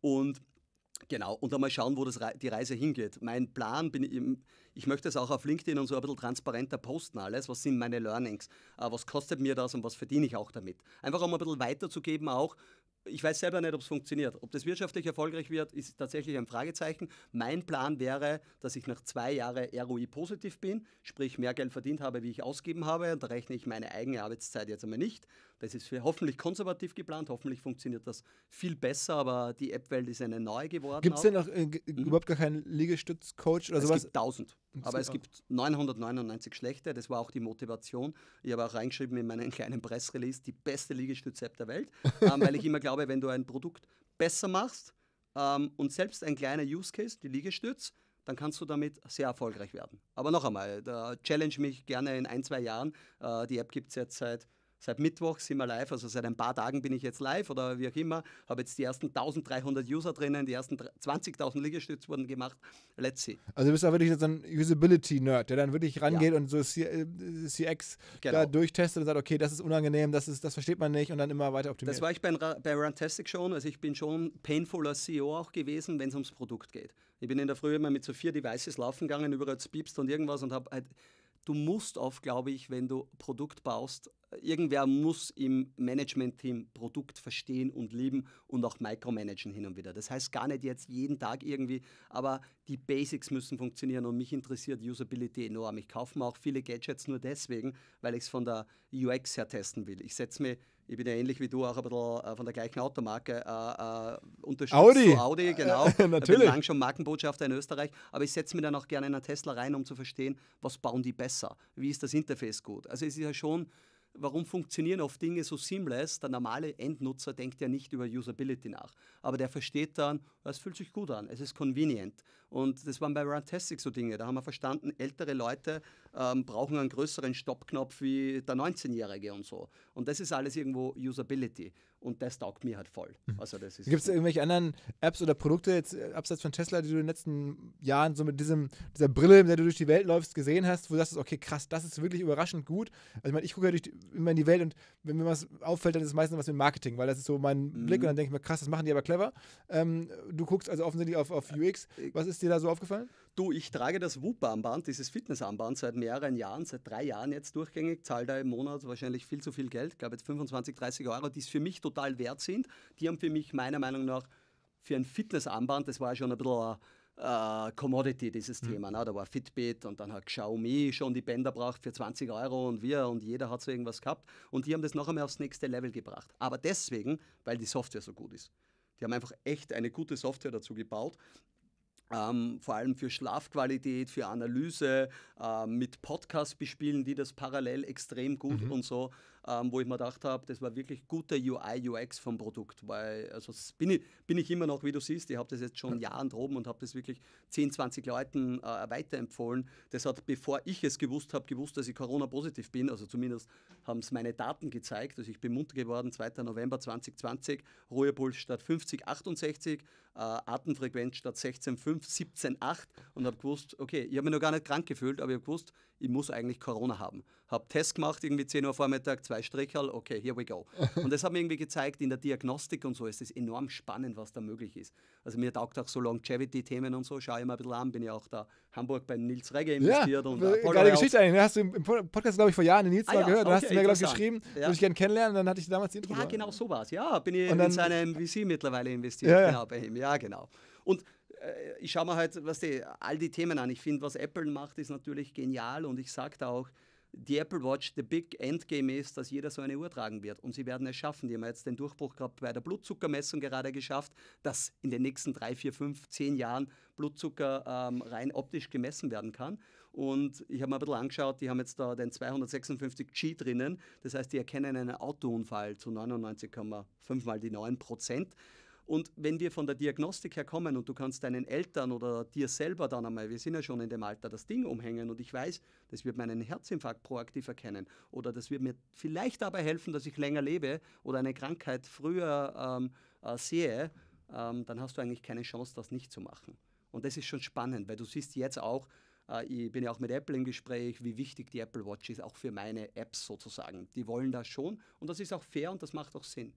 Und genau, und dann mal schauen, wo das, die Reise hingeht. Mein Plan, bin ich, ich möchte es auch auf LinkedIn und so ein bisschen transparenter posten alles. Was sind meine Learnings? Äh, was kostet mir das und was verdiene ich auch damit? Einfach um ein bisschen weiterzugeben auch. Ich weiß selber nicht, ob es funktioniert. Ob das wirtschaftlich erfolgreich wird, ist tatsächlich ein Fragezeichen. Mein Plan wäre, dass ich nach zwei Jahren ROI positiv bin, sprich mehr Geld verdient habe, wie ich ausgeben habe. Und da rechne ich meine eigene Arbeitszeit jetzt einmal nicht. Das ist hoffentlich konservativ geplant. Hoffentlich funktioniert das viel besser, aber die App-Welt ist eine neue geworden. Gibt es denn noch äh, g- überhaupt gar keinen Liegestützcoach oder Es sowas? gibt 1000, aber es gibt gibt 999 schlechte. Das war auch die Motivation. Ich habe auch reingeschrieben in meinen kleinen Pressrelease, die beste Liegestütz-App der Welt, ähm, weil ich immer glaube, wenn du ein Produkt besser machst ähm, und selbst ein kleiner Use Case, die Liegestütz, dann kannst du damit sehr erfolgreich werden. Aber noch einmal, da challenge mich gerne in ein, zwei Jahren. Äh, die App gibt es jetzt seit, seit Mittwoch, sind wir live, also seit ein paar Tagen bin ich jetzt live oder wie auch immer. Habe jetzt die ersten 1300 User drinnen, die ersten 20.000 Liegestütz wurden gemacht. Let's see. Also du bist da wirklich so ein Usability-Nerd, der dann wirklich rangeht und so C äh, CX da Genau. durchtestet und sagt, okay, das ist unangenehm, das, ist, das versteht man nicht und dann immer weiter optimiert. Das war ich bei, bei Runtastic schon. Also ich bin schon painfuler CEO auch gewesen, wenn es ums Produkt geht. Ich bin in der Früh immer mit so vier Devices laufen gegangen, überall piepst und irgendwas und habe halt, du musst oft, glaube ich, wenn du Produkt baust, irgendwer muss im Management-Team Produkt verstehen und lieben und auch micromanagen hin und wieder. Das heißt gar nicht jetzt jeden Tag irgendwie, aber die Basics müssen funktionieren und mich interessiert Usability enorm. Ich kaufe mir auch viele Gadgets nur deswegen, weil ich es von der UX her testen will. Ich setze mir ich bin ja ähnlich wie du auch ein bisschen äh, von der gleichen Automarke äh, äh, unterstützt. Audi. So Audi, genau. Ich bin Natürlich. lang schon Markenbotschafter in Österreich, aber ich setze mir dann auch gerne in einen Tesla rein, um zu verstehen, was bauen die besser? Wie ist das Interface gut? Also es ist ja schon, warum funktionieren oft Dinge so seamless? Der normale Endnutzer denkt ja nicht über Usability nach, aber der versteht dann, es fühlt sich gut an, es ist convenient. Und das waren bei Runtastic so Dinge. Da haben wir verstanden, ältere Leute ähm, brauchen einen größeren Stoppknopf wie der 19-Jährige und so. Und das ist alles irgendwo Usability. Und das taugt mir halt voll. Also das ist Gibt es irgendwelche anderen Apps oder Produkte, jetzt äh, abseits von Tesla, die du in den letzten Jahren so mit diesem, dieser Brille, mit der du durch die Welt läufst, gesehen hast, wo du sagst, okay, krass, das ist wirklich überraschend gut. Also ich meine, ich gucke ja durch die, immer in die Welt und wenn mir was auffällt, dann ist es meistens was mit Marketing, weil das ist so mein Mhm. Blick und dann denke ich mir, krass, das machen die aber clever. Ähm, du guckst also offensichtlich auf, auf UX. Was ist dir da so aufgefallen? Du, ich trage das Whoop-Armband, dieses Fitnessarmband, seit mehreren Jahren, seit drei Jahren jetzt durchgängig, zahle da im Monat wahrscheinlich viel zu viel Geld, ich glaube jetzt 25, 30 Euro, die es für mich total wert sind. Die haben für mich meiner Meinung nach für ein Fitnessarmband, das war ja schon ein bisschen äh, Commodity, dieses Thema. Ne? Da war Fitbit und dann hat Xiaomi schon die Bänder braucht für 20 Euro und wir und jeder hat so irgendwas gehabt. Und die haben das noch einmal aufs nächste Level gebracht. Aber deswegen, weil die Software so gut ist. Die haben einfach echt eine gute Software dazu gebaut. Ähm, vor allem für Schlafqualität, für Analyse, ähm, mit Podcast bespielen die das parallel extrem gut und so, ähm, wo ich mir gedacht habe, das war wirklich gute UI, UX vom Produkt, weil also das bin, ich, bin ich immer noch, wie du siehst, ich habe das jetzt schon Jahren droben und habe das wirklich 10, 20 Leuten äh, weiterempfohlen. Das hat, bevor ich es gewusst habe, gewusst, dass ich Corona-positiv bin, also zumindest haben es meine Daten gezeigt, also ich bin munter geworden, 2. November 2020, Ruhepuls statt 50, 68, äh, Atemfrequenz statt 16,5, 17,8 und habe gewusst, okay, ich habe mich noch gar nicht krank gefühlt, aber ich habe gewusst, ich muss eigentlich Corona haben. Habe Test gemacht, irgendwie 10 Uhr Vormittag, zwei Stricherl, okay, here we go. Und das hat mir irgendwie gezeigt, in der Diagnostik und so ist es enorm spannend, was da möglich ist. Also mir taugt auch so Longevity-Themen und so, schaue ich mal ein bisschen an, bin ja auch da Hamburg bei Nils Regge investiert und äh, Apollo geile Health. Geschichte eigentlich. ne? Hast du im Podcast, glaube ich, vor Jahren den Nils Ah mal ja, gehört. Dann hast du okay, mir, glaube ich, geschrieben, Ja. würde ich gerne kennenlernen. Dann hatte ich damals die Intro. Ja, genau so war es. Ja, bin ich Und dann- in seinem VC mittlerweile investiert. Ja, ja. Genau, bei ihm. Ja, genau. Und äh, ich schaue mir halt, was die, all die Themen an. Ich finde, was Apple macht, ist natürlich genial und ich sage da auch, die Apple Watch, the big Endgame ist, dass jeder so eine Uhr tragen wird. Und sie werden es schaffen. Die haben jetzt den Durchbruch gehabt bei der Blutzuckermessung gerade geschafft, dass in den nächsten drei, vier, fünf, zehn Jahren Blutzucker ähm, rein optisch gemessen werden kann. Und ich habe mir ein bisschen angeschaut, die haben jetzt da den 256G drinnen. Das heißt, die erkennen einen Autounfall zu 99,5 mal die 9 Prozent. Und wenn wir von der Diagnostik her kommen und du kannst deinen Eltern oder dir selber dann einmal, wir sind ja schon in dem Alter, das Ding umhängen und ich weiß, das wird meinen Herzinfarkt proaktiv erkennen oder das wird mir vielleicht dabei helfen, dass ich länger lebe oder eine Krankheit früher ähm, äh, sehe, ähm, dann hast du eigentlich keine Chance, das nicht zu machen. Und das ist schon spannend, weil du siehst jetzt auch, äh, ich bin ja auch mit Apple im Gespräch, wie wichtig die Apple Watch ist, auch für meine Apps sozusagen. Die wollen das schon und das ist auch fair und das macht auch Sinn.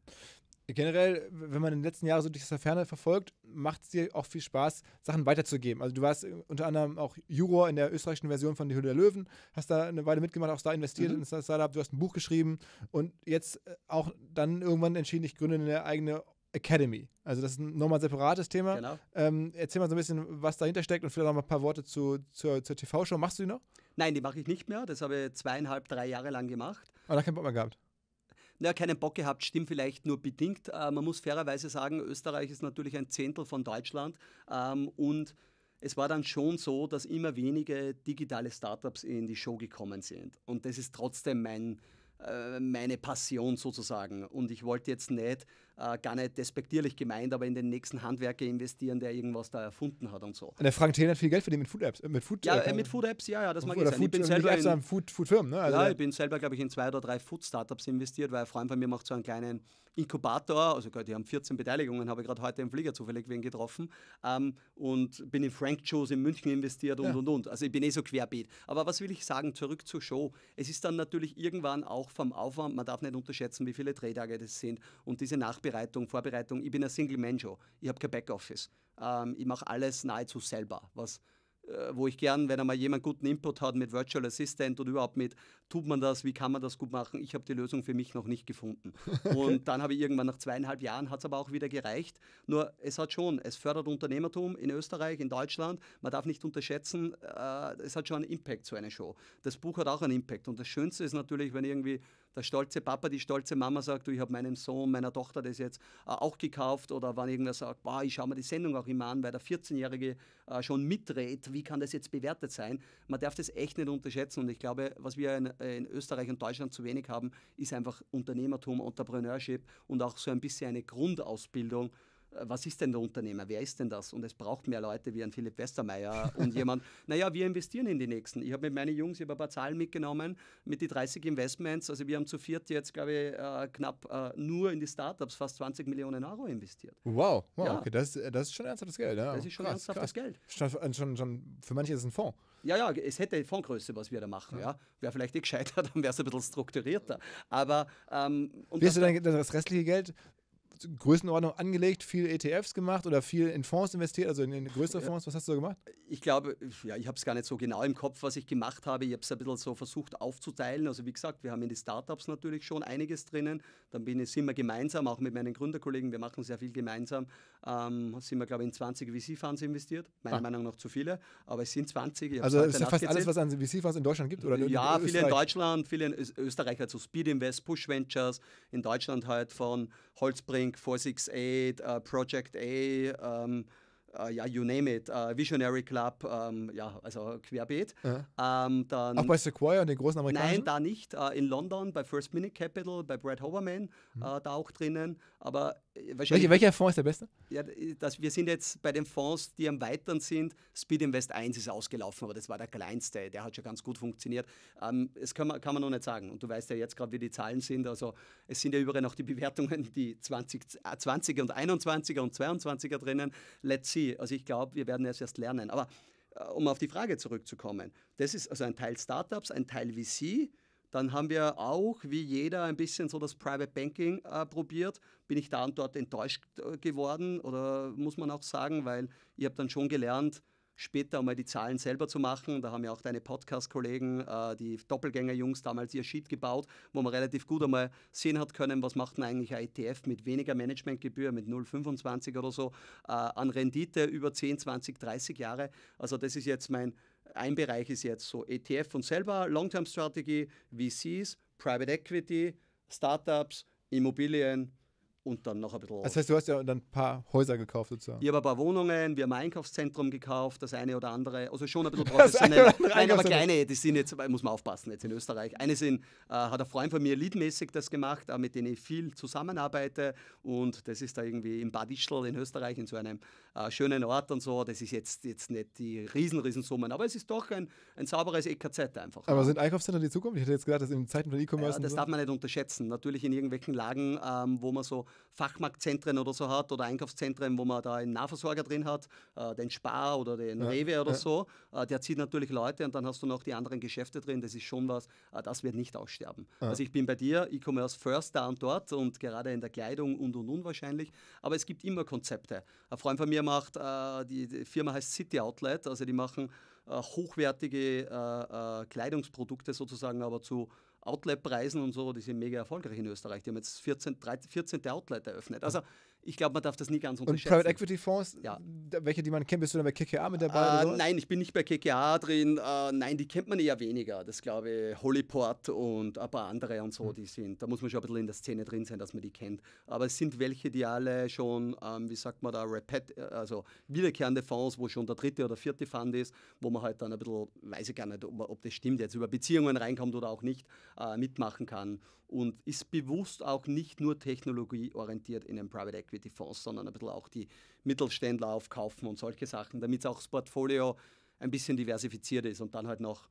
Generell, wenn man in den letzten Jahren so durch das Ferne verfolgt, macht es dir auch viel Spaß, Sachen weiterzugeben. Also du warst unter anderem auch Juror in der österreichischen Version von Die Hülle der Löwen, hast da eine Weile mitgemacht, auch da investiert mhm. in das Startup, du hast ein Buch geschrieben und jetzt äh, auch dann irgendwann entschieden, ich gründe eine eigene Academy. Also das ist ein nochmal separates Thema. Genau. Ähm, erzähl mal so ein bisschen, was dahinter steckt und vielleicht noch mal ein paar Worte zu, zur, zur TV-Show. Machst du die noch? Nein, die mache ich nicht mehr. Das habe ich zweieinhalb, drei Jahre lang gemacht. Aber da keinen Bock mehr gehabt? Na, keinen Bock gehabt, stimmt vielleicht nur bedingt. Äh, man muss fairerweise sagen, Österreich ist natürlich ein Zehntel von Deutschland ähm, und es war dann schon so, dass immer weniger digitale Startups in die Show gekommen sind. Und das ist trotzdem mein, äh, meine Passion sozusagen. Und ich wollte jetzt nicht äh, gar nicht despektierlich gemeint, aber in den nächsten Handwerker investieren, der irgendwas da erfunden hat und so. Und der Frank Thelen hat viel Geld verdient mit Food-Apps. Äh, mit Food, ja, äh, mit Food-Apps, ja, ja, das mag ich sagen. Food, ich bin selber in, Food, Food Firmen, ne? Also ja, ich bin selber, glaube ich, in zwei oder drei Food-Startups investiert, weil ein Freund von mir macht so einen kleinen Inkubator, also die haben 14 Beteiligungen, habe ich gerade heute im Flieger zufällig wen getroffen ähm, und bin in Frank Joes in München investiert und ja. und und. Also ich bin eh so querbeet. Aber was will ich sagen, zurück zur Show. Es ist dann natürlich irgendwann auch vom Aufwand, man darf nicht unterschätzen, wie viele Drehtage das sind und diese Nachbereitung, Vorbereitung Vorbereitung. Ich bin ein Single-Man-Show. Ich habe kein Backoffice. Ähm, ich mache alles nahezu selber, was äh, wo ich gern, wenn einmal jemand guten Input hat mit Virtual Assistant oder überhaupt mit, tut man das, wie kann man das gut machen? Ich habe die Lösung für mich noch nicht gefunden. Und dann habe ich irgendwann nach zweieinhalb Jahren, hat es aber auch wieder gereicht. Nur es hat schon, es fördert Unternehmertum in Österreich, in Deutschland. Man darf nicht unterschätzen, äh, es hat schon einen Impact, so eine Show. Das Buch hat auch einen Impact. Und das Schönste ist natürlich, wenn irgendwie der stolze Papa, die stolze Mama sagt, du, ich habe meinem Sohn, meiner Tochter das jetzt äh, auch gekauft oder wenn irgendwer sagt, boah, ich schaue mir die Sendung auch immer an, weil der 14-Jährige äh, schon mitdreht, wie kann das jetzt bewertet sein? Man darf das echt nicht unterschätzen und ich glaube, was wir in, äh, in Österreich und Deutschland zu wenig haben, ist einfach Unternehmertum, Entrepreneurship und auch so ein bisschen eine Grundausbildung was ist denn der Unternehmer? Wer ist denn das? Und es braucht mehr Leute wie ein Philipp Westermeier und jemand. Naja, wir investieren in die nächsten. Ich habe mit meinen Jungs, ich habe ein paar Zahlen mitgenommen mit die 30 Investments. Also wir haben zu viert jetzt, glaube ich, äh, knapp äh, nur in die Startups fast 20 Millionen Euro investiert. Wow, wow, ja. okay, das, das ist schon ernsthaftes Geld. Ja. Das ist schon krass, ernsthaftes. Geld. Schon, schon, schon, für manche ist es ein Fonds. Ja, ja, es hätte Fondsgröße, was wir da machen. Ja. ja. Wäre vielleicht eh gescheiter, dann wäre es ein bisschen strukturierter. Aber ähm, Wie hast du dann das restliche Geld Größenordnung angelegt, viel ETFs gemacht oder viel in Fonds investiert, also in, in größere Fonds? Was hast du da gemacht? Ich glaube, ja, ich habe es gar nicht so genau im Kopf, was ich gemacht habe. Ich habe es ein bisschen so versucht aufzuteilen. Also wie gesagt, wir haben in die Startups natürlich schon einiges drinnen. Dann bin ich, sind wir gemeinsam, auch mit meinen Gründerkollegen, wir machen sehr viel gemeinsam, ähm, sind wir, glaube ich, in 20 VC-Funds investiert. Meiner ah. Meinung nach zu viele, aber es sind 20. Also ist ja fast alles, was an VC-Funds in Deutschland gibt? Oder ja, in viele in Deutschland, viele in Österreich, halt so Speed Invest, Push Ventures, in Deutschland halt von Holzbring Link, 468, uh, Project A, uh, ja, you name it, uh, Visionary Club, um, ja, also querbeet. Ja. Ähm, dann, Auch bei Sequoia, den großen amerikanischen? Nein, da nicht. Uh, in London bei First Minute Capital, bei Brad Hoverman, mhm. da auch drinnen. Aber Welche, welcher Fonds ist der beste? Ja, das, wir sind jetzt bei den Fonds, die am weiteren sind. Speed Invest 1 ist ausgelaufen, aber das war der kleinste. Der hat schon ganz gut funktioniert. Ähm, das kann man, kann man noch nicht sagen. Und du weißt ja jetzt gerade, wie die Zahlen sind. Also es sind ja überall noch die Bewertungen, die 20, 20er und 21er und 22er drinnen. Let's see. Also ich glaube, wir werden es erst lernen. Aber äh, um auf die Frage zurückzukommen, das ist also ein Teil Startups, ein Teil VC. Dann haben wir auch, wie jeder, ein bisschen so das Private Banking äh, probiert. Bin ich da und dort enttäuscht äh, geworden oder muss man auch sagen, weil ich habe dann schon gelernt, später einmal die Zahlen selber zu machen. Da haben ja auch deine Podcast-Kollegen, äh, die Doppelgänger-Jungs, damals ihr Sheet gebaut, wo man relativ gut einmal sehen hat können, was macht denn eigentlich ein ETF mit weniger Managementgebühr, mit 0,25 oder so, äh, an Rendite über 10, 20, 30 Jahre. Also das ist jetzt mein Ein Bereich ist jetzt so ETF und selber, Long-Term Strategy, VCs, Private Equity, Startups, Immobilien, und dann noch ein bisschen. Das heißt, du hast ja dann ein paar Häuser gekauft sozusagen. Ich habe ein paar Wohnungen, wir haben ein Einkaufszentrum gekauft, das eine oder andere, also schon ein bisschen professionell. Nein, aber kleine, die sind jetzt, muss man aufpassen jetzt in Österreich. Eine sind, äh, hat ein Freund von mir leadmäßig das gemacht, äh, mit denen ich viel zusammenarbeite und das ist da irgendwie im Bad Ischl in Österreich, in so einem äh, schönen Ort und so. Das ist jetzt, jetzt nicht die riesen, riesen Summen, aber es ist doch ein, ein sauberes EKZ einfach. Aber sind Einkaufszentren die Zukunft? Ich hätte jetzt gedacht, dass in Zeiten von E-Commerce. Ja, das so darf man nicht unterschätzen. Natürlich in irgendwelchen Lagen, ähm, wo man so Fachmarktzentren oder so hat oder Einkaufszentren, wo man da einen Nahversorger drin hat, äh, den Spar oder den ja, Rewe oder ja. so, äh, der zieht natürlich Leute und dann hast du noch die anderen Geschäfte drin. Das ist schon was, äh, das wird nicht aussterben. Ja. Also ich bin bei dir, E-Commerce first da und dort und gerade in der Kleidung und und und wahrscheinlich. Aber es gibt immer Konzepte. Ein Freund von mir macht, äh, die, die, Firma heißt City Outlet, also die machen äh, hochwertige äh, Kleidungsprodukte sozusagen, aber zu Outlet-Preisen und so, die sind mega erfolgreich in Österreich. Die haben jetzt 14, 13, 14. Outlet eröffnet. Also ich glaube, man darf das nie ganz unterschätzen. Und Private Equity Fonds, ja. welche, die man kennt, bist du dann bei KKA mit dabei? Äh, nein, ich bin nicht bei KKA drin. Äh, nein, die kennt man eher weniger. Das glaube ich, Hollyport und ein paar andere und so, mhm. die sind. Da muss man schon ein bisschen in der Szene drin sein, dass man die kennt. Aber es sind welche, die alle schon, ähm, wie sagt man da, repet, also wiederkehrende Fonds, wo schon der dritte oder vierte Fund ist, wo man halt dann ein bisschen, weiß ich gar nicht, ob, ob das stimmt, jetzt über Beziehungen reinkommt oder auch nicht, äh, mitmachen kann und ist bewusst auch nicht nur technologieorientiert in den Private Equity Fonds, sondern ein bisschen auch die Mittelständler aufkaufen und solche Sachen, damit auch das Portfolio ein bisschen diversifiziert ist und dann halt noch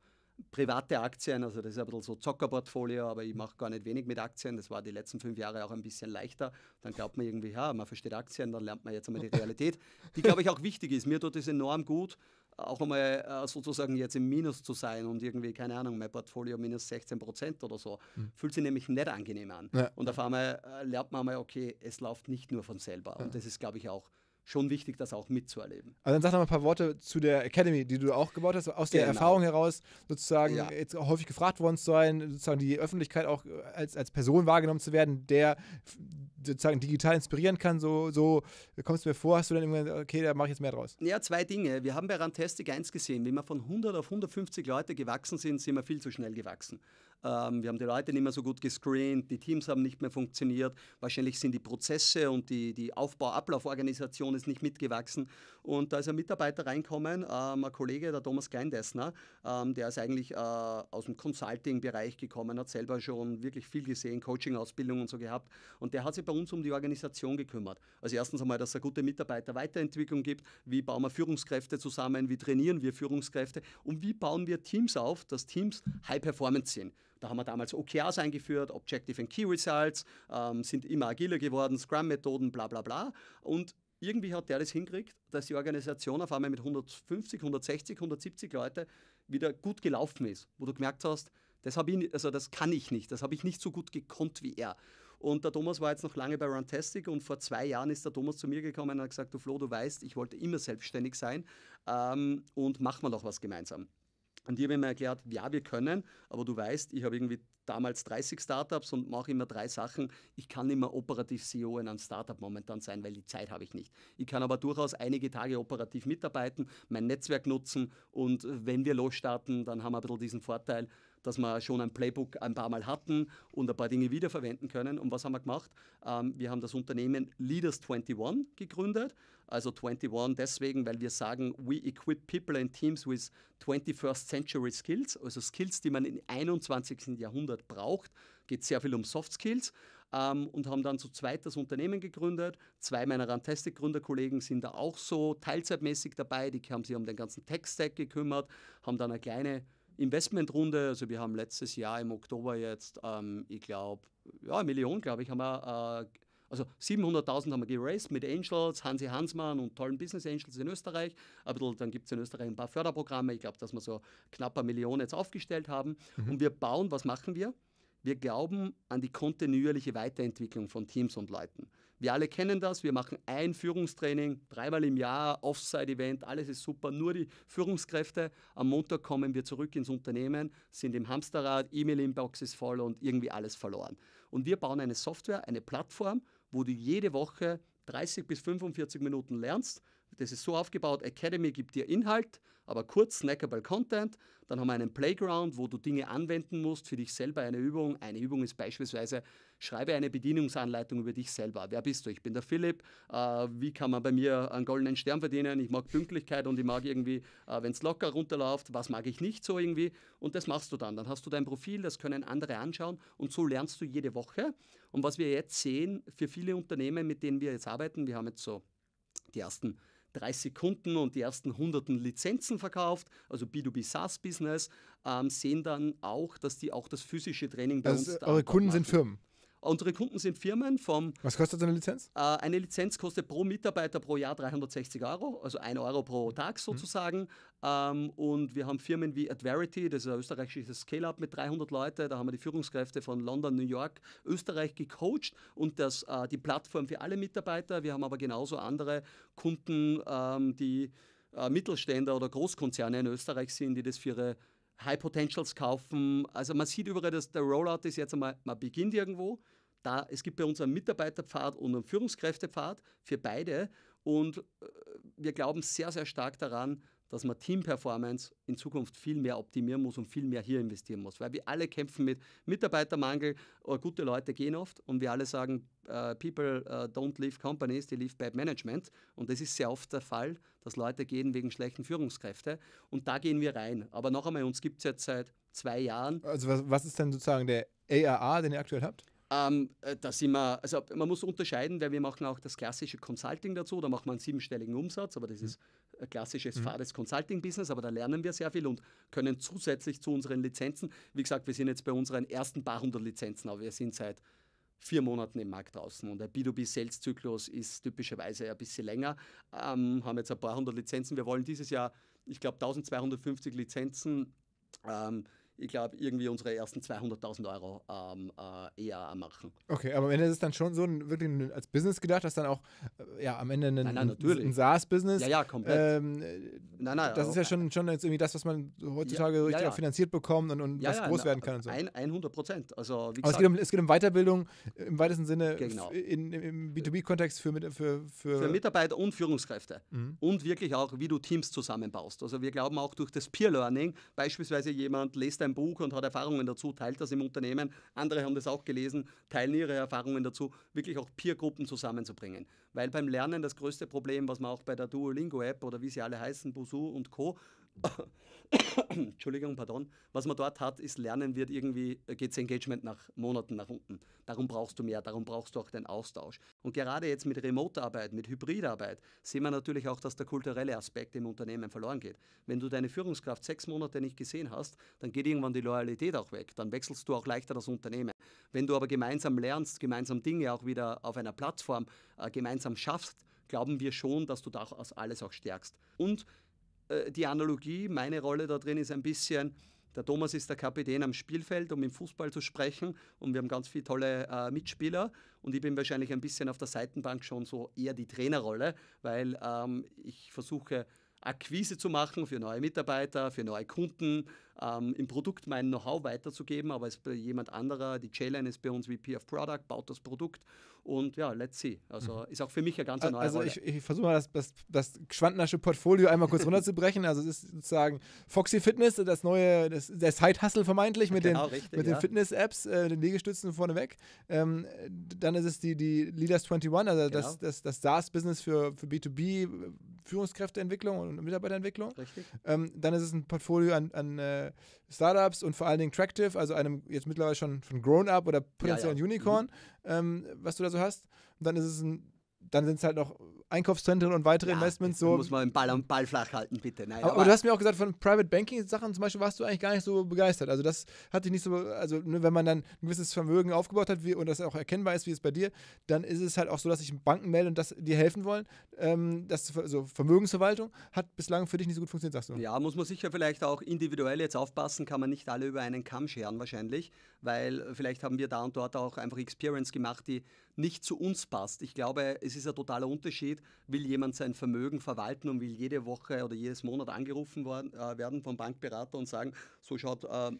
private Aktien, also das ist ein bisschen so Zockerportfolio, aber ich mache gar nicht wenig mit Aktien. Das war die letzten fünf Jahre auch ein bisschen leichter. Dann glaubt man irgendwie, ja, man versteht Aktien, dann lernt man jetzt einmal die Realität, die, glaube ich, auch wichtig ist. Mir tut es enorm gut, auch einmal äh, sozusagen jetzt im Minus zu sein und irgendwie, keine Ahnung, mein Portfolio minus 16 Prozent oder so, mhm. fühlt sich nämlich nicht angenehm an. Ja. Und auf einmal äh, lernt man einmal, okay, es läuft nicht nur von selber. Ja. Und das ist, glaube ich, auch schon wichtig, das auch mitzuerleben. Also dann sag noch mal ein paar Worte zu der Academy, die du auch gebaut hast, aus der genau. Erfahrung heraus sozusagen ja. jetzt häufig gefragt worden zu sein, sozusagen die Öffentlichkeit auch als, als Person wahrgenommen zu werden, der sozusagen digital inspirieren kann. So, so kommst du mir vor, hast du dann irgendwann, okay, da mache ich jetzt mehr draus? Ja, zwei Dinge. Wir haben bei Rantastic 1 gesehen, wie wir von 100 auf 150 Leute gewachsen sind, sind wir viel zu schnell gewachsen. Ähm, wir haben die Leute nicht mehr so gut gescreent, die Teams haben nicht mehr funktioniert. Wahrscheinlich sind die Prozesse und die, die Aufbau-Ablauforganisation ist nicht mitgewachsen. Und da ist ein Mitarbeiter reinkommen, ähm, ein Kollege, der Thomas Kleindessner, ähm, der ist eigentlich äh, aus dem Consulting-Bereich gekommen, hat selber schon wirklich viel gesehen, Coaching-Ausbildung und so gehabt. Und der hat sich bei uns um die Organisation gekümmert. Also erstens einmal, dass es eine gute Mitarbeiter-Weiterentwicklung gibt, wie bauen wir Führungskräfte zusammen, wie trainieren wir Führungskräfte und wie bauen wir Teams auf, dass Teams High-Performance sind. Da haben wir damals OKRs eingeführt, Objective and Key Results, ähm, sind immer agiler geworden, Scrum-Methoden, bla bla bla. Und irgendwie hat der das hingekriegt, dass die Organisation auf einmal mit 150, 160, 170 Leute wieder gut gelaufen ist, wo du gemerkt hast, das, ich, also das kann ich nicht, das habe ich nicht so gut gekonnt wie er. Und der Thomas war jetzt noch lange bei Runtastic und vor zwei Jahren ist der Thomas zu mir gekommen und hat gesagt, du Flo, du weißt, ich wollte immer selbstständig sein ähm, und machen wir doch was gemeinsam. Und die haben mir erklärt, ja, wir können, aber du weißt, ich habe irgendwie damals 30 Startups und mache immer drei Sachen. Ich kann nicht mehr operativ CEO in einem Startup momentan sein, weil die Zeit habe ich nicht. Ich kann aber durchaus einige Tage operativ mitarbeiten, mein Netzwerk nutzen und wenn wir losstarten, dann haben wir ein bisschen diesen Vorteil, dass wir schon ein Playbook ein paar Mal hatten und ein paar Dinge wiederverwenden können. Und was haben wir gemacht? Ähm, wir haben das Unternehmen Leaders 21 gegründet. Also 21 deswegen, weil wir sagen, we equip people and teams with 21st century skills, also Skills, die man im 21. Jahrhundert braucht. Geht sehr viel um Soft Skills. Ähm, und haben dann zu zweit das Unternehmen gegründet. Zwei meiner Rantastic-Gründerkollegen sind da auch so teilzeitmäßig dabei. Die haben sich um den ganzen Tech-Stack gekümmert, haben dann eine kleine Investmentrunde, also wir haben letztes Jahr im Oktober jetzt, ähm, ich glaube, ja, eine Million, glaube ich, haben wir, äh, also 700.000 haben wir geraced mit Angels, Hansi Hansmann und tollen Business Angels in Österreich. Aber dann gibt es in Österreich ein paar Förderprogramme. Ich glaube, dass wir so knapp eine Million jetzt aufgestellt haben. Mhm. Und wir bauen, was machen wir? Wir glauben an die kontinuierliche Weiterentwicklung von Teams und Leuten. Wir alle kennen das. Wir machen ein Führungstraining, dreimal im Jahr, Offside-Event, alles ist super, nur die Führungskräfte. Am Montag kommen wir zurück ins Unternehmen, sind im Hamsterrad, E-Mail-Inbox ist voll und irgendwie alles verloren. Und wir bauen eine Software, eine Plattform, wo du jede Woche 30 bis 45 Minuten lernst, das ist so aufgebaut, Academy gibt dir Inhalt, aber kurz snackable Content. Dann haben wir einen Playground, wo du Dinge anwenden musst für dich selber. Eine Übung. Eine Übung ist beispielsweise, schreibe eine Bedienungsanleitung über dich selber. Wer bist du? Ich bin der Philipp. Äh, wie kann man bei mir einen goldenen Stern verdienen? Ich mag Pünktlichkeit und ich mag irgendwie, äh, wenn es locker runterläuft, was mag ich nicht so irgendwie? Und das machst du dann. Dann hast du dein Profil, das können andere anschauen und so lernst du jede Woche. Und was wir jetzt sehen, für viele Unternehmen, mit denen wir jetzt arbeiten, wir haben jetzt so die ersten 30 Kunden und die ersten hunderten Lizenzen verkauft, also B2B SaaS-Business, ähm, sehen dann auch, dass die auch das physische Training bei also uns Eure Kunden machen. sind Firmen? Unsere Kunden sind Firmen vom. Was kostet eine Lizenz? Äh, eine Lizenz kostet pro Mitarbeiter pro Jahr 360 Euro, also 1 Euro pro Tag sozusagen. Mhm. Ähm, und wir haben Firmen wie Adverity, das ist ein österreichisches Scale-Up mit 300 Leuten. Da haben wir die Führungskräfte von London, New York, Österreich gecoacht und das, äh, die Plattform für alle Mitarbeiter. Wir haben aber genauso andere Kunden, ähm, die äh, Mittelständler oder Großkonzerne in Österreich sind, die das für ihre High Potentials kaufen. Also man sieht überall, dass der Rollout ist jetzt einmal, man beginnt irgendwo. Da, es gibt bei uns einen Mitarbeiterpfad und einen Führungskräftepfad für beide. Und äh, wir glauben sehr, sehr stark daran, dass man Team-Performance in Zukunft viel mehr optimieren muss und viel mehr hier investieren muss. Weil wir alle kämpfen mit Mitarbeitermangel, äh, gute Leute gehen oft und wir alle sagen, uh, people don't leave companies, they leave bad management. Und das ist sehr oft der Fall, dass Leute gehen wegen schlechten Führungskräfte. Und da gehen wir rein. Aber noch einmal, uns gibt es jetzt seit zwei Jahren. Also was, was ist denn sozusagen der ARA, den ihr aktuell habt? Ähm, äh, da sind wir, also man muss unterscheiden, weil wir machen auch das klassische Consulting dazu, da macht man einen siebenstelligen Umsatz, aber das mhm. ist ein klassisches mhm. fades Consulting-Business, aber da lernen wir sehr viel und können zusätzlich zu unseren Lizenzen, wie gesagt, wir sind jetzt bei unseren ersten paar hundert Lizenzen, aber wir sind seit vier Monaten im Markt draußen und der B2B-Sales-Zyklus ist typischerweise ein bisschen länger, ähm, haben jetzt ein paar hundert Lizenzen, wir wollen dieses Jahr, ich glaube, 1250 Lizenzen ähm, ich glaube, irgendwie unsere ersten 200.000 Euro ähm, äh, eher machen. Okay, aber wenn es dann schon so ein, wirklich als Business gedacht, dass dann auch äh, ja, am Ende ein, nein, nein, ein SaaS-Business. Ja, ja, komplett. Ähm, nein, nein, das ist ja schon, schon jetzt irgendwie das, was man heutzutage ja, richtig ja, ja. finanziert bekommt und, und was groß na, werden kann und so. Ein, 100 Prozent. Also, wie gesagt, es, geht um, es geht um Weiterbildung im weitesten Sinne genau. in, im B2B-Kontext für, für, für, für Mitarbeiter und Führungskräfte. Mhm. Und wirklich auch, wie du Teams zusammenbaust. Also wir glauben auch durch das Peer-Learning, beispielsweise jemand lässt ein Buch und hat Erfahrungen dazu, teilt das im Unternehmen. Andere haben das auch gelesen, teilen ihre Erfahrungen dazu, wirklich auch Peergruppen zusammenzubringen. Weil beim Lernen das größte Problem, was man auch bei der Duolingo-App oder wie sie alle heißen, Busu und Co., Entschuldigung, pardon, was man dort hat, ist Lernen wird irgendwie, äh, geht das Engagement nach Monaten nach unten. Darum brauchst du mehr, darum brauchst du auch den Austausch. Und gerade jetzt mit Remote-Arbeit, mit Hybridarbeit, sehen wir natürlich auch, dass der kulturelle Aspekt im Unternehmen verloren geht. Wenn du deine Führungskraft sechs Monate nicht gesehen hast, dann geht irgendwann die Loyalität auch weg. Dann wechselst du auch leichter das Unternehmen. Wenn du aber gemeinsam lernst, gemeinsam Dinge auch wieder auf einer Plattform äh, gemeinsam schaffst, glauben wir schon, dass du daraus alles auch stärkst. Und äh, die Analogie, meine Rolle da drin ist ein bisschen, der Thomas ist der Kapitän am Spielfeld, um im Fußball zu sprechen. Und wir haben ganz viele tolle äh, Mitspieler. Und ich bin wahrscheinlich ein bisschen auf der Seitenbank schon so eher die Trainerrolle, weil ähm, ich versuche, Akquise zu machen für neue Mitarbeiter, für neue Kunden, ähm, im Produkt mein Know-how weiterzugeben, aber es ist bei jemand anderer, die Challenge ist bei uns VP of Product, baut das Produkt und ja, let's see. Also mhm. ist auch für mich eine ganz neue Also Rolle. ich, ich versuche mal das, das, das Schwandnersche Portfolio einmal kurz runterzubrechen. Also es ist sozusagen Foxy Fitness, das neue, das, der Side-Hustle vermeintlich mit genau, den, mit ja. den Fitness-Apps, äh, den Liegestützen vorneweg. Ähm, dann ist es die, die Leaders 21, also genau. das, das, das SaaS-Business für, für B2B, Führungskräfteentwicklung und Mitarbeiterentwicklung. Richtig. Ähm, dann ist es ein Portfolio an, an äh, Startups und vor allen Dingen Tractive, also einem jetzt mittlerweile schon von Grown-Up oder potenziellen ja, ja. Unicorn, mhm. ähm, was du da so hast. Und dann ist es ein dann sind es halt noch Einkaufszentren und weitere ja, Investments. So. muss man den Ball, Ball flach halten, bitte. Nein, aber, aber, du hast mir auch gesagt, von Private Banking-Sachen zum Beispiel warst du eigentlich gar nicht so begeistert. Also das hat dich nicht so, also ne, wenn man dann ein gewisses Vermögen aufgebaut hat wie, und das auch erkennbar ist, wie es bei dir, dann ist es halt auch so, dass sich Banken melden und das dir helfen wollen. Ähm, das, also Vermögensverwaltung hat bislang für dich nicht so gut funktioniert, sagst du. Ja, muss man sicher vielleicht auch individuell jetzt aufpassen, kann man nicht alle über einen Kamm scheren wahrscheinlich, weil vielleicht haben wir da und dort auch einfach Experience gemacht, die nicht zu uns passt. Ich glaube, es ist ein totaler Unterschied, will jemand sein Vermögen verwalten und will jede Woche oder jedes Monat angerufen worden, äh, werden vom Bankberater und sagen, so schaut äh,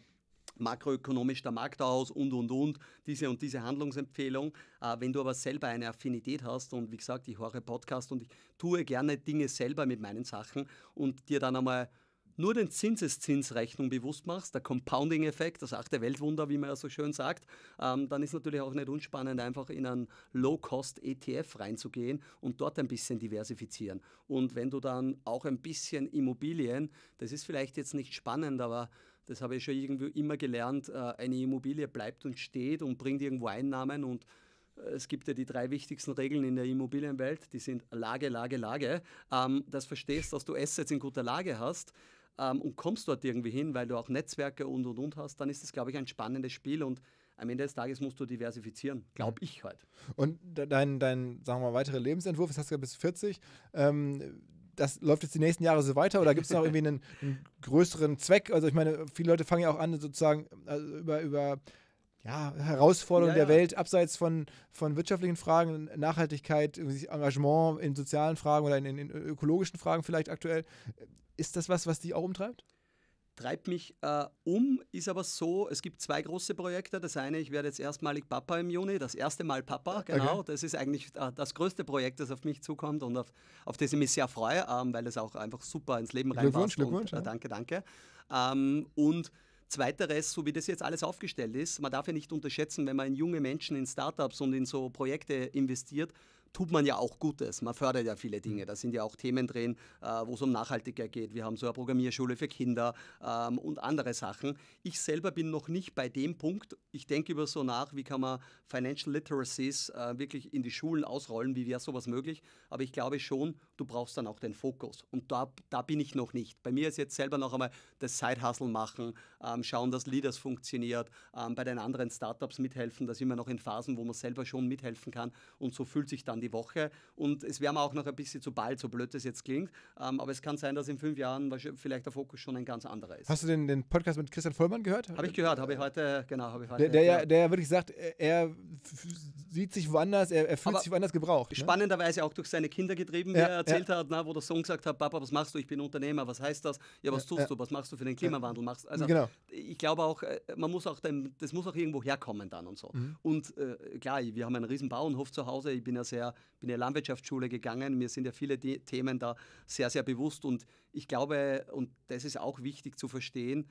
makroökonomisch der Markt aus und, und, und, diese und diese Handlungsempfehlung. Äh, wenn du aber selber eine Affinität hast und wie gesagt, ich höre Podcast und ich tue gerne Dinge selber mit meinen Sachen und dir dann einmal nur den Zinseszinsrechnung bewusst machst, der Compounding-Effekt, das achte Weltwunder, wie man ja so schön sagt, ähm, dann ist natürlich auch nicht unspannend, einfach in einen Low-Cost-ETF reinzugehen und dort ein bisschen diversifizieren. Und wenn du dann auch ein bisschen Immobilien, das ist vielleicht jetzt nicht spannend, aber das habe ich schon irgendwie immer gelernt, äh, eine Immobilie bleibt und steht und bringt irgendwo Einnahmen und äh, es gibt ja die drei wichtigsten Regeln in der Immobilienwelt, die sind Lage, Lage, Lage. Ähm, das verstehst, dass du Assets in guter Lage hast ähm, und kommst dort irgendwie hin, weil du auch Netzwerke und und und hast, dann ist das, glaube ich, ein spannendes Spiel und am Ende des Tages musst du diversifizieren, glaube ich halt. Und dein, dein, sagen wir mal, weiterer Lebensentwurf, das hast du ja bis 40, ähm, das läuft jetzt die nächsten Jahre so weiter oder gibt es noch irgendwie einen, einen, größeren Zweck? Also ich meine, viele Leute fangen ja auch an, sozusagen also über, über ja, Herausforderungen ja, der ja. Welt, abseits von, von wirtschaftlichen Fragen, Nachhaltigkeit, Engagement in sozialen Fragen oder in, in, ökologischen Fragen vielleicht aktuell. Ist das was, was dich auch umtreibt? Treibt mich äh, um, ist aber so, es gibt zwei große Projekte. Das eine, ich werde jetzt erstmalig Papa im Juni, das erste Mal Papa, genau. Okay. Das ist eigentlich äh, das größte Projekt, das auf mich zukommt und auf, auf das ich mich sehr freue, ähm, weil es auch einfach super ins Leben reinpasst. Glückwunsch, Glückwunsch. Und, äh, danke, danke. Ähm, und Zweiteres, so wie das jetzt alles aufgestellt ist, man darf ja nicht unterschätzen, wenn man in junge Menschen, in Startups und in so Projekte investiert, tut man ja auch Gutes. Man fördert ja viele Dinge. Da sind ja auch Themen drin, äh, wo es um Nachhaltigkeit geht. Wir haben so eine Programmierschule für Kinder ähm, und andere Sachen. Ich selber bin noch nicht bei dem Punkt. Ich denke über so nach, wie kann man Financial Literacies äh, wirklich in die Schulen ausrollen, wie wäre sowas möglich. Aber ich glaube schon, du brauchst dann auch den Fokus. Und da, da bin ich noch nicht. Bei mir ist jetzt selber noch einmal das Side-Hustle machen, ähm, schauen, dass Leaders funktioniert, ähm, bei den anderen Startups mithelfen. Da sind wir noch in Phasen, wo man selber schon mithelfen kann. Und so fühlt sich dann die Woche. Und es wäre mir auch noch ein bisschen zu bald, so blöd das jetzt klingt. Ähm, aber es kann sein, dass in fünf Jahren vielleicht der Fokus schon ein ganz anderer ist. Hast du den, den Podcast mit Christian Vollmann gehört? Habe ich gehört, habe ich heute, genau, habe ich heute. Der, der, der wirklich sagt, er sieht sich woanders, er, er fühlt aber sich woanders gebraucht. Ne? Spannenderweise auch durch seine Kinder getrieben, wie ja, er erzählt ja. hat, na, wo der Sohn gesagt hat, Papa, was machst du? Ich bin Unternehmer, was heißt das? Ja, was tust du? Was machst du für den Klimawandel? Machst, also genau. ich glaube auch, äh, man muss auch dem, das muss auch irgendwo herkommen dann und so. Mhm. Und äh, klar, wir haben einen riesen Bauernhof zu Hause, ich bin ja sehr, bin ja Landwirtschaftsschule gegangen, mir sind ja viele De Themen da sehr, sehr bewusst und ich glaube, und das ist auch wichtig zu verstehen,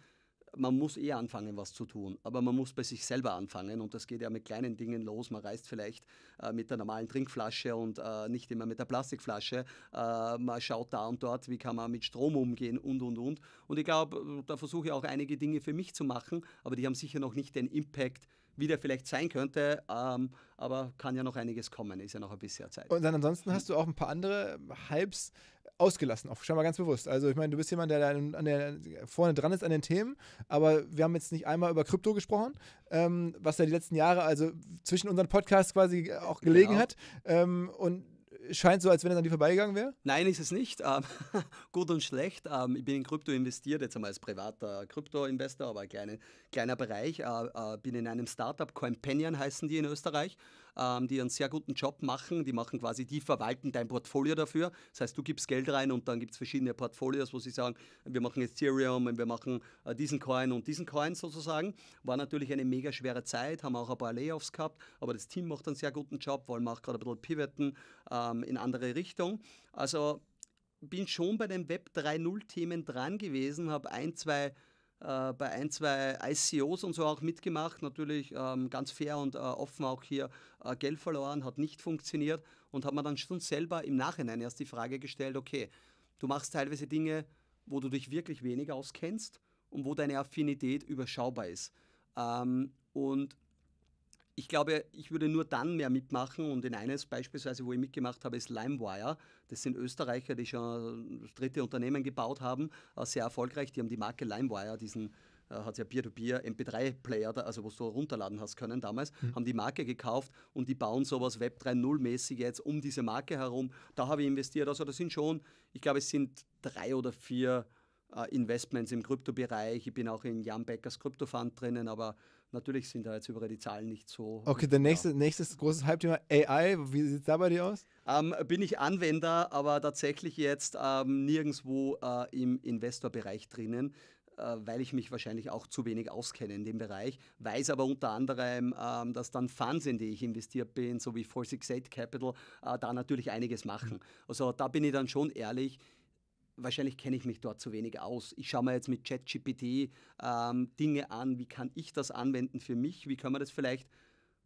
man muss eh anfangen, was zu tun, aber man muss bei sich selber anfangen und das geht ja mit kleinen Dingen los. Man reist vielleicht äh, mit der normalen Trinkflasche und äh, nicht immer mit der Plastikflasche. Äh, man schaut da und dort, wie kann man mit Strom umgehen und, und, und. Und ich glaube, da versuche ich auch einige Dinge für mich zu machen, aber die haben sicher noch nicht den Impact, wie der vielleicht sein könnte, ähm, aber kann ja noch einiges kommen, ist ja noch ein bisschen Zeit. Und dann ansonsten hast du auch ein paar andere Hypes ausgelassen, auch scheinbar ganz bewusst. Also ich meine, du bist jemand, der, da an der, vorne dran ist an den Themen, aber wir haben jetzt nicht einmal über Krypto gesprochen, ähm, was ja die letzten Jahre also zwischen unseren Podcasts quasi auch gelegen genau. hat. Ähm, und scheint so, als wenn es an die vorbeigegangen wäre? Nein, ist es nicht. Ähm, gut und schlecht. Ähm, ich bin in Krypto investiert, jetzt einmal als privater Krypto-Investor, aber ein kleine, kleiner Bereich. Äh, äh, bin in einem Startup, Companion heißen die in Österreich ähm, die einen sehr guten Job machen. Die machen quasi, die verwalten dein Portfolio dafür. Das heißt, du gibst Geld rein und dann gibt es verschiedene Portfolios, wo sie sagen, wir machen Ethereum und wir machen äh, diesen Coin und diesen Coin sozusagen. War natürlich eine mega schwere Zeit, haben auch ein paar Layoffs gehabt, aber das Team macht einen sehr guten Job, wollen auch gerade ein bisschen pivoten ähm, in andere Richtung. Also bin schon bei den Web 3.0 Themen dran gewesen, habe ein, zwei äh, bei ein, zwei ICOs und so auch mitgemacht. Natürlich ähm, ganz fair und äh, offen auch hier äh, Geld verloren, hat nicht funktioniert und habe mir dann schon selber im Nachhinein erst die Frage gestellt, okay, du machst teilweise Dinge, wo du dich wirklich wenig auskennst und wo deine Affinität überschaubar ist. Ähm, und ich glaube, ich würde nur dann mehr mitmachen und in eines beispielsweise, wo ich mitgemacht habe, ist LimeWire. Das sind Österreicher, die schon das dritte Unternehmen gebaut haben, äh, sehr erfolgreich. Die haben die Marke LimeWire, diesen äh, hat ja Peer-to-Peer MP3-Player, also wo du runterladen hast können damals, mhm. haben die Marke gekauft und die bauen sowas Web 3.0-mäßig jetzt um diese Marke herum. Da habe ich investiert. Also das sind schon, ich glaube, es sind drei oder vier äh, Investments im Kryptobereich. Ich bin auch in Jan Beckers Kryptofund drinnen, aber Natürlich sind da jetzt über die Zahlen nicht so. Okay, der nächste, ja. nächstes großes Hype-Thema AI. Wie sieht es da bei dir aus? Ähm, bin ich Anwender, aber tatsächlich jetzt ähm, nirgendwo äh, im Investorbereich drinnen. äh, weil ich mich wahrscheinlich auch zu wenig auskenne in dem Bereich, weiß aber unter anderem, ähm, dass dann Funds, in die ich investiert bin, so wie 468 Capital, äh, da natürlich einiges machen. Also da bin ich dann schon ehrlich, wahrscheinlich kenne ich mich dort zu wenig aus. Ich schaue mir jetzt mit ChatGPT ähm, Dinge an, wie kann ich das anwenden für mich, wie kann man das vielleicht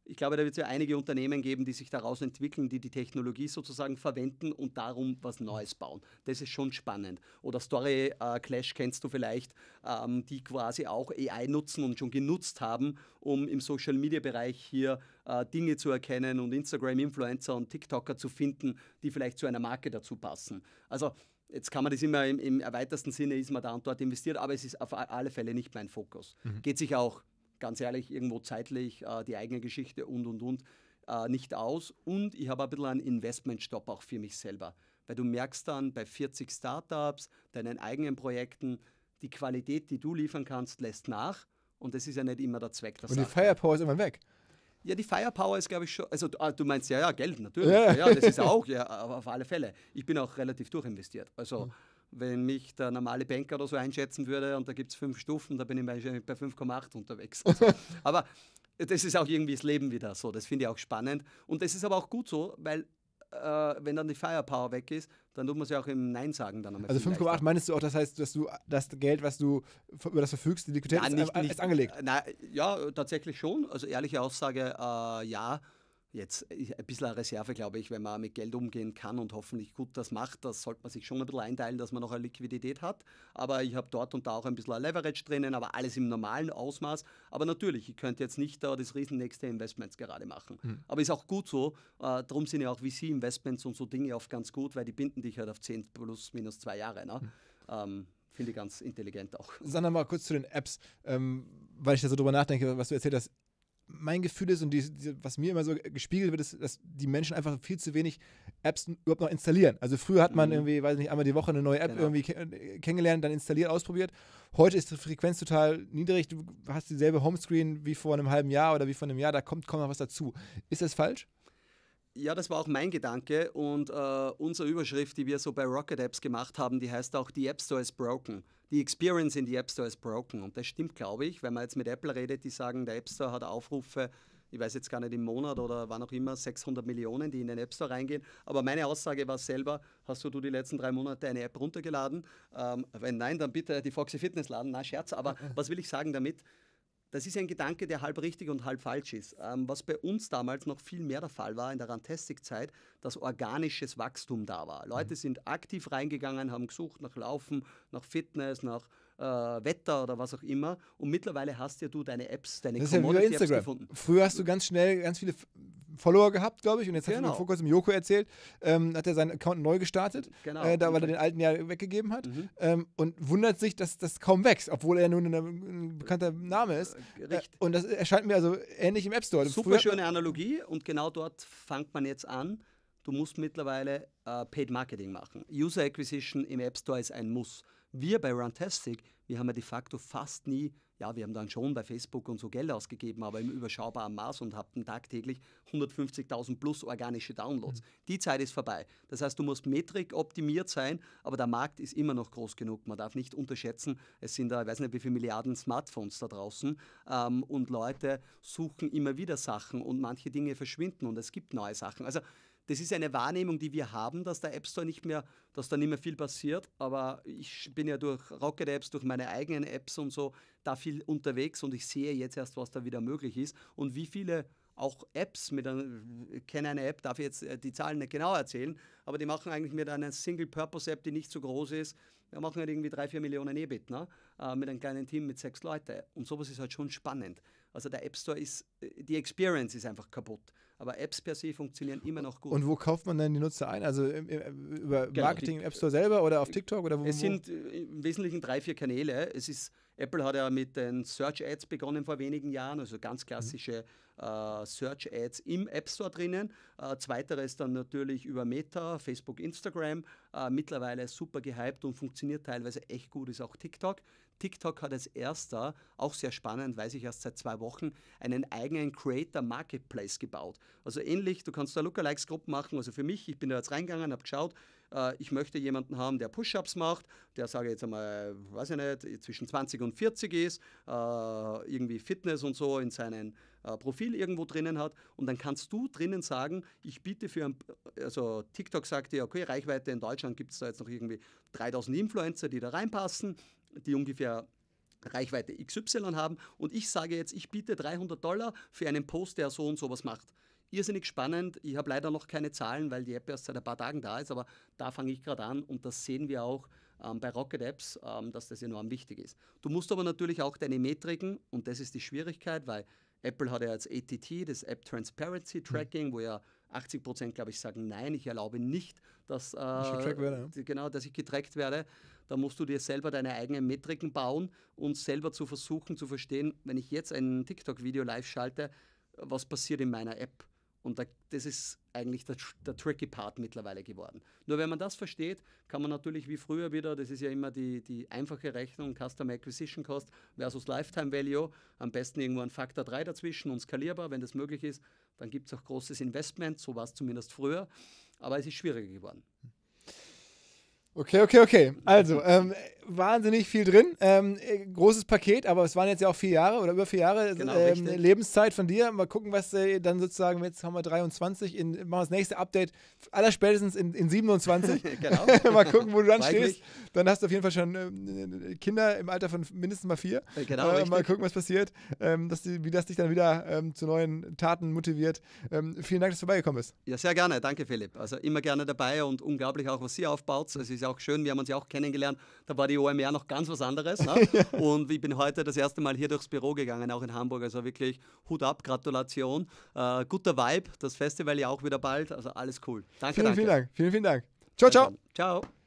ich glaube, da wird es ja einige Unternehmen geben, die sich daraus entwickeln, die die Technologie sozusagen verwenden und darum was Neues bauen. Das ist schon spannend. Oder Story äh, Clash kennst du vielleicht, ähm, die quasi auch AI nutzen und schon genutzt haben, um im Social Media Bereich hier äh, Dinge zu erkennen und Instagram-Influencer und TikToker zu finden, die vielleicht zu einer Marke dazu passen. Also Jetzt kann man das immer im, im, erweiterten Sinne, ist man da und dort investiert, aber es ist auf alle Fälle nicht mein Fokus. Mhm. Geht sich auch ganz ehrlich, irgendwo zeitlich äh, die eigene Geschichte und und und äh, nicht aus. Und ich habe ein bisschen einen Investmentstopp auch für mich selber. Weil du merkst dann bei 40 Startups, deinen eigenen Projekten, die Qualität, die du liefern kannst, lässt nach. Und das ist ja nicht immer der Zweck der Und Sache. die Firepower ist immer weg. Ja, die Firepower ist, glaube ich, schon. Also, ah, du meinst ja, ja, Geld natürlich. Ja, ja das ist auch, ja, auf alle Fälle. Ich bin auch relativ durchinvestiert. Also, mhm wenn mich der normale Banker oder so einschätzen würde und da gibt es fünf Stufen, da bin ich wahrscheinlich bei 5,8 unterwegs. Also, aber das ist auch irgendwie das Leben wieder so, das finde ich auch spannend. Und das ist aber auch gut so, weil äh, wenn dann die Firepower weg ist, dann tut man es ja auch im Nein sagen dann Also 5,8 meinst du auch, das heißt, dass du das Geld, was du über das verfügst, die Liquidität ja, ist, nicht, ist angelegt? Na, ja, tatsächlich schon. Also ehrliche Aussage, äh, ja jetzt ein bisschen eine Reserve, glaube ich, wenn man mit Geld umgehen kann und hoffentlich gut das macht. Das sollte man sich schon ein bisschen einteilen, dass man noch eine Liquidität hat. Aber ich habe dort und da auch ein bisschen Leverage drinnen, aber alles im normalen Ausmaß. Aber natürlich, ich könnte jetzt nicht da das riesennächste Investments gerade machen. Mhm. Aber ist auch gut so. Äh, darum sind ja auch VC-Investments und so Dinge oft ganz gut, weil die binden dich halt auf 10 plus minus zwei Jahre. Ne? Mhm. Ähm, Finde ich ganz intelligent auch. Sag mal kurz zu den Apps, ähm, weil ich da so drüber nachdenke, was du erzählt hast mein Gefühl ist und die, die, was mir immer so gespiegelt wird, ist, dass die Menschen einfach viel zu wenig Apps überhaupt noch installieren. Also früher hat man mhm. irgendwie, weiß nicht, einmal die Woche eine neue App genau. irgendwie äh, kennengelernt, dann installiert, ausprobiert. Heute ist die Frequenz total niedrig. Du hast dieselbe Homescreen wie vor einem halben Jahr oder wie vor einem Jahr, da kommt kaum noch was dazu. Ist das falsch? Ja, das war auch mein Gedanke und äh, unsere Überschrift, die wir so bei Rocket Apps gemacht haben, die heißt auch, die App Store is broken die Experience in die App Store ist broken. Und das stimmt, glaube ich, wenn man jetzt mit Apple redet, die sagen, der App Store hat Aufrufe, ich weiß jetzt gar nicht im Monat oder wann auch immer, 600 Millionen, die in den App Store reingehen. Aber meine Aussage war selber, hast du, du die letzten drei Monate eine App runtergeladen? Ähm, wenn nein, dann bitte die Foxy Fitness laden. Na, Scherz. Aber was will ich sagen damit? Das ist ein Gedanke, der halb richtig und halb falsch ist. Ähm, was bei uns damals noch viel mehr der Fall war in der Rantastic-Zeit, dass organisches Wachstum da war. Leute mhm. sind aktiv reingegangen, haben gesucht nach Laufen, nach Fitness, nach äh, Wetter oder was auch immer. Und mittlerweile hast ja du deine Apps, deine das ist ja wie Instagram. gefunden. Früher hast du ganz schnell ganz viele Follower gehabt, glaube ich. Und jetzt genau. hat mir vor kurzem Joko erzählt, ähm, hat er seinen Account neu gestartet, genau. äh, da, weil er den alten ja weggegeben hat. Mhm. Ähm, und wundert sich, dass das kaum wächst, obwohl er nun ein bekannter Name ist. Äh, und das erscheint mir also ähnlich im App Store. Super Früher schöne Analogie und genau dort fängt man jetzt an. Du musst mittlerweile äh, Paid Marketing machen. User Acquisition im App Store ist ein Muss. Wir bei Runtastic, wir haben ja de facto fast nie ja, wir haben dann schon bei Facebook und so Geld ausgegeben, aber im überschaubaren Maß und hatten tagtäglich 150.000 plus organische Downloads. Mhm. Die Zeit ist vorbei. Das heißt, du musst Metrik optimiert sein, aber der Markt ist immer noch groß genug. Man darf nicht unterschätzen, es sind da, ich weiß nicht, wie viele Milliarden Smartphones da draußen ähm, und Leute suchen immer wieder Sachen und manche Dinge verschwinden und es gibt neue Sachen. Also das ist eine Wahrnehmung, die wir haben, dass der App Store nicht mehr, dass da nicht mehr viel passiert. Aber ich bin ja durch Rocket Apps, durch meine eigenen Apps und so da viel unterwegs und ich sehe jetzt erst, was da wieder möglich ist und wie viele auch Apps mit einer, ich kenne eine App, darf ich jetzt äh, die Zahlen nicht genau erzählen, aber die machen eigentlich mit einer Single-Purpose-App, die nicht so groß ist, wir machen halt irgendwie drei, vier Millionen EBIT, ne? Äh, mit einem kleinen Team mit sechs Leuten. Und sowas ist halt schon spannend. Also der App Store ist, äh, die Experience ist einfach kaputt. Aber Apps per se funktionieren immer noch gut. Und wo kauft man denn die Nutzer ein? Also über genau, Marketing im App Store selber oder auf TikTok? Oder wo, es sind im Wesentlichen drei, vier Kanäle. Es ist Apple hat ja mit den Search Ads begonnen vor wenigen Jahren, also ganz klassische äh, Search Ads im App Store drinnen. Äh, zweiteres dann natürlich über Meta, Facebook, Instagram. Äh, mittlerweile super gehypt und funktioniert teilweise echt gut, ist auch TikTok. TikTok hat als erster, auch sehr spannend, weiß ich erst seit zwei Wochen, einen eigenen Creator Marketplace gebaut. Also ähnlich, du kannst da Lookalikes-Gruppen machen. Also für mich, ich bin da jetzt reingegangen, habe geschaut, äh, ich möchte jemanden haben, der Push-Ups macht, der, sage ich jetzt einmal, weiß ich nicht, zwischen 20 und 40 ist, äh, irgendwie Fitness und so in seinem äh, Profil irgendwo drinnen hat. Und dann kannst du drinnen sagen, ich biete für ein, also TikTok sagt dir, okay, Reichweite in Deutschland gibt es da jetzt noch irgendwie 3000 Influencer, die da reinpassen, die ungefähr Reichweite XY haben und ich sage jetzt, ich biete 300 Dollar für einen Post, der so und so was macht. Irrsinnig spannend. Ich habe leider noch keine Zahlen, weil die App erst seit ein paar Tagen da ist, aber da fange ich gerade an und das sehen wir auch ähm, bei Rocket Apps, ähm, dass das enorm wichtig ist. Du musst aber natürlich auch deine Metriken, und das ist die Schwierigkeit, weil Apple hat ja jetzt ATT, das App Transparency mhm. Tracking, mhm. wo ja 80 Prozent, glaube ich, sagen, nein, ich erlaube nicht, dass, äh, werde, ja. genau, dass ich getrackt werde. Da musst du dir selber deine eigenen Metriken bauen und selber zu versuchen zu verstehen, wenn ich jetzt ein TikTok-Video live schalte, was passiert in meiner App. Und da, das ist eigentlich der, der, tricky Part mittlerweile geworden. Nur wenn man das versteht, kann man natürlich wie früher wieder, das ist ja immer die, die einfache Rechnung, Customer Acquisition Cost versus Lifetime Value, am besten irgendwo ein Faktor 3 dazwischen und skalierbar, wenn das möglich ist, dann gibt es auch großes Investment, so war es zumindest früher, aber es ist schwieriger geworden. Okay, okay, okay. Also, ähm, wahnsinnig viel drin. Ähm, äh, großes Paket, aber es waren jetzt ja auch vier Jahre oder über vier Jahre genau, ähm, Lebenszeit von dir. Mal gucken, was äh, dann sozusagen, jetzt haben wir 23, in, machen wir das nächste Update aller spätestens in, in 27. genau. mal gucken, wo du dann stehst. Dann hast du auf jeden Fall schon äh, Kinder im Alter von mindestens mal vier. Äh, genau, äh, mal gucken, was passiert, ähm, dass die, wie das dich dann wieder ähm, zu neuen Taten motiviert. Ähm, vielen Dank, dass du vorbeigekommen bist. Ja, sehr gerne. Danke, Philipp. Also immer gerne dabei und unglaublich auch, was sie aufbaut. Es ist ja auch schön, wir haben uns ja auch kennengelernt. Da war die OMR noch ganz was anderes. Ne? und ich bin heute das erste Mal hier durchs Büro gegangen, auch in Hamburg. Also wirklich Hut ab, Gratulation. Äh, guter Vibe, das Festival ja auch wieder bald. Also alles cool. Danke, vielen, danke. Vielen Dank. Vielen, vielen Dank. Ciao, ciao. Ciao.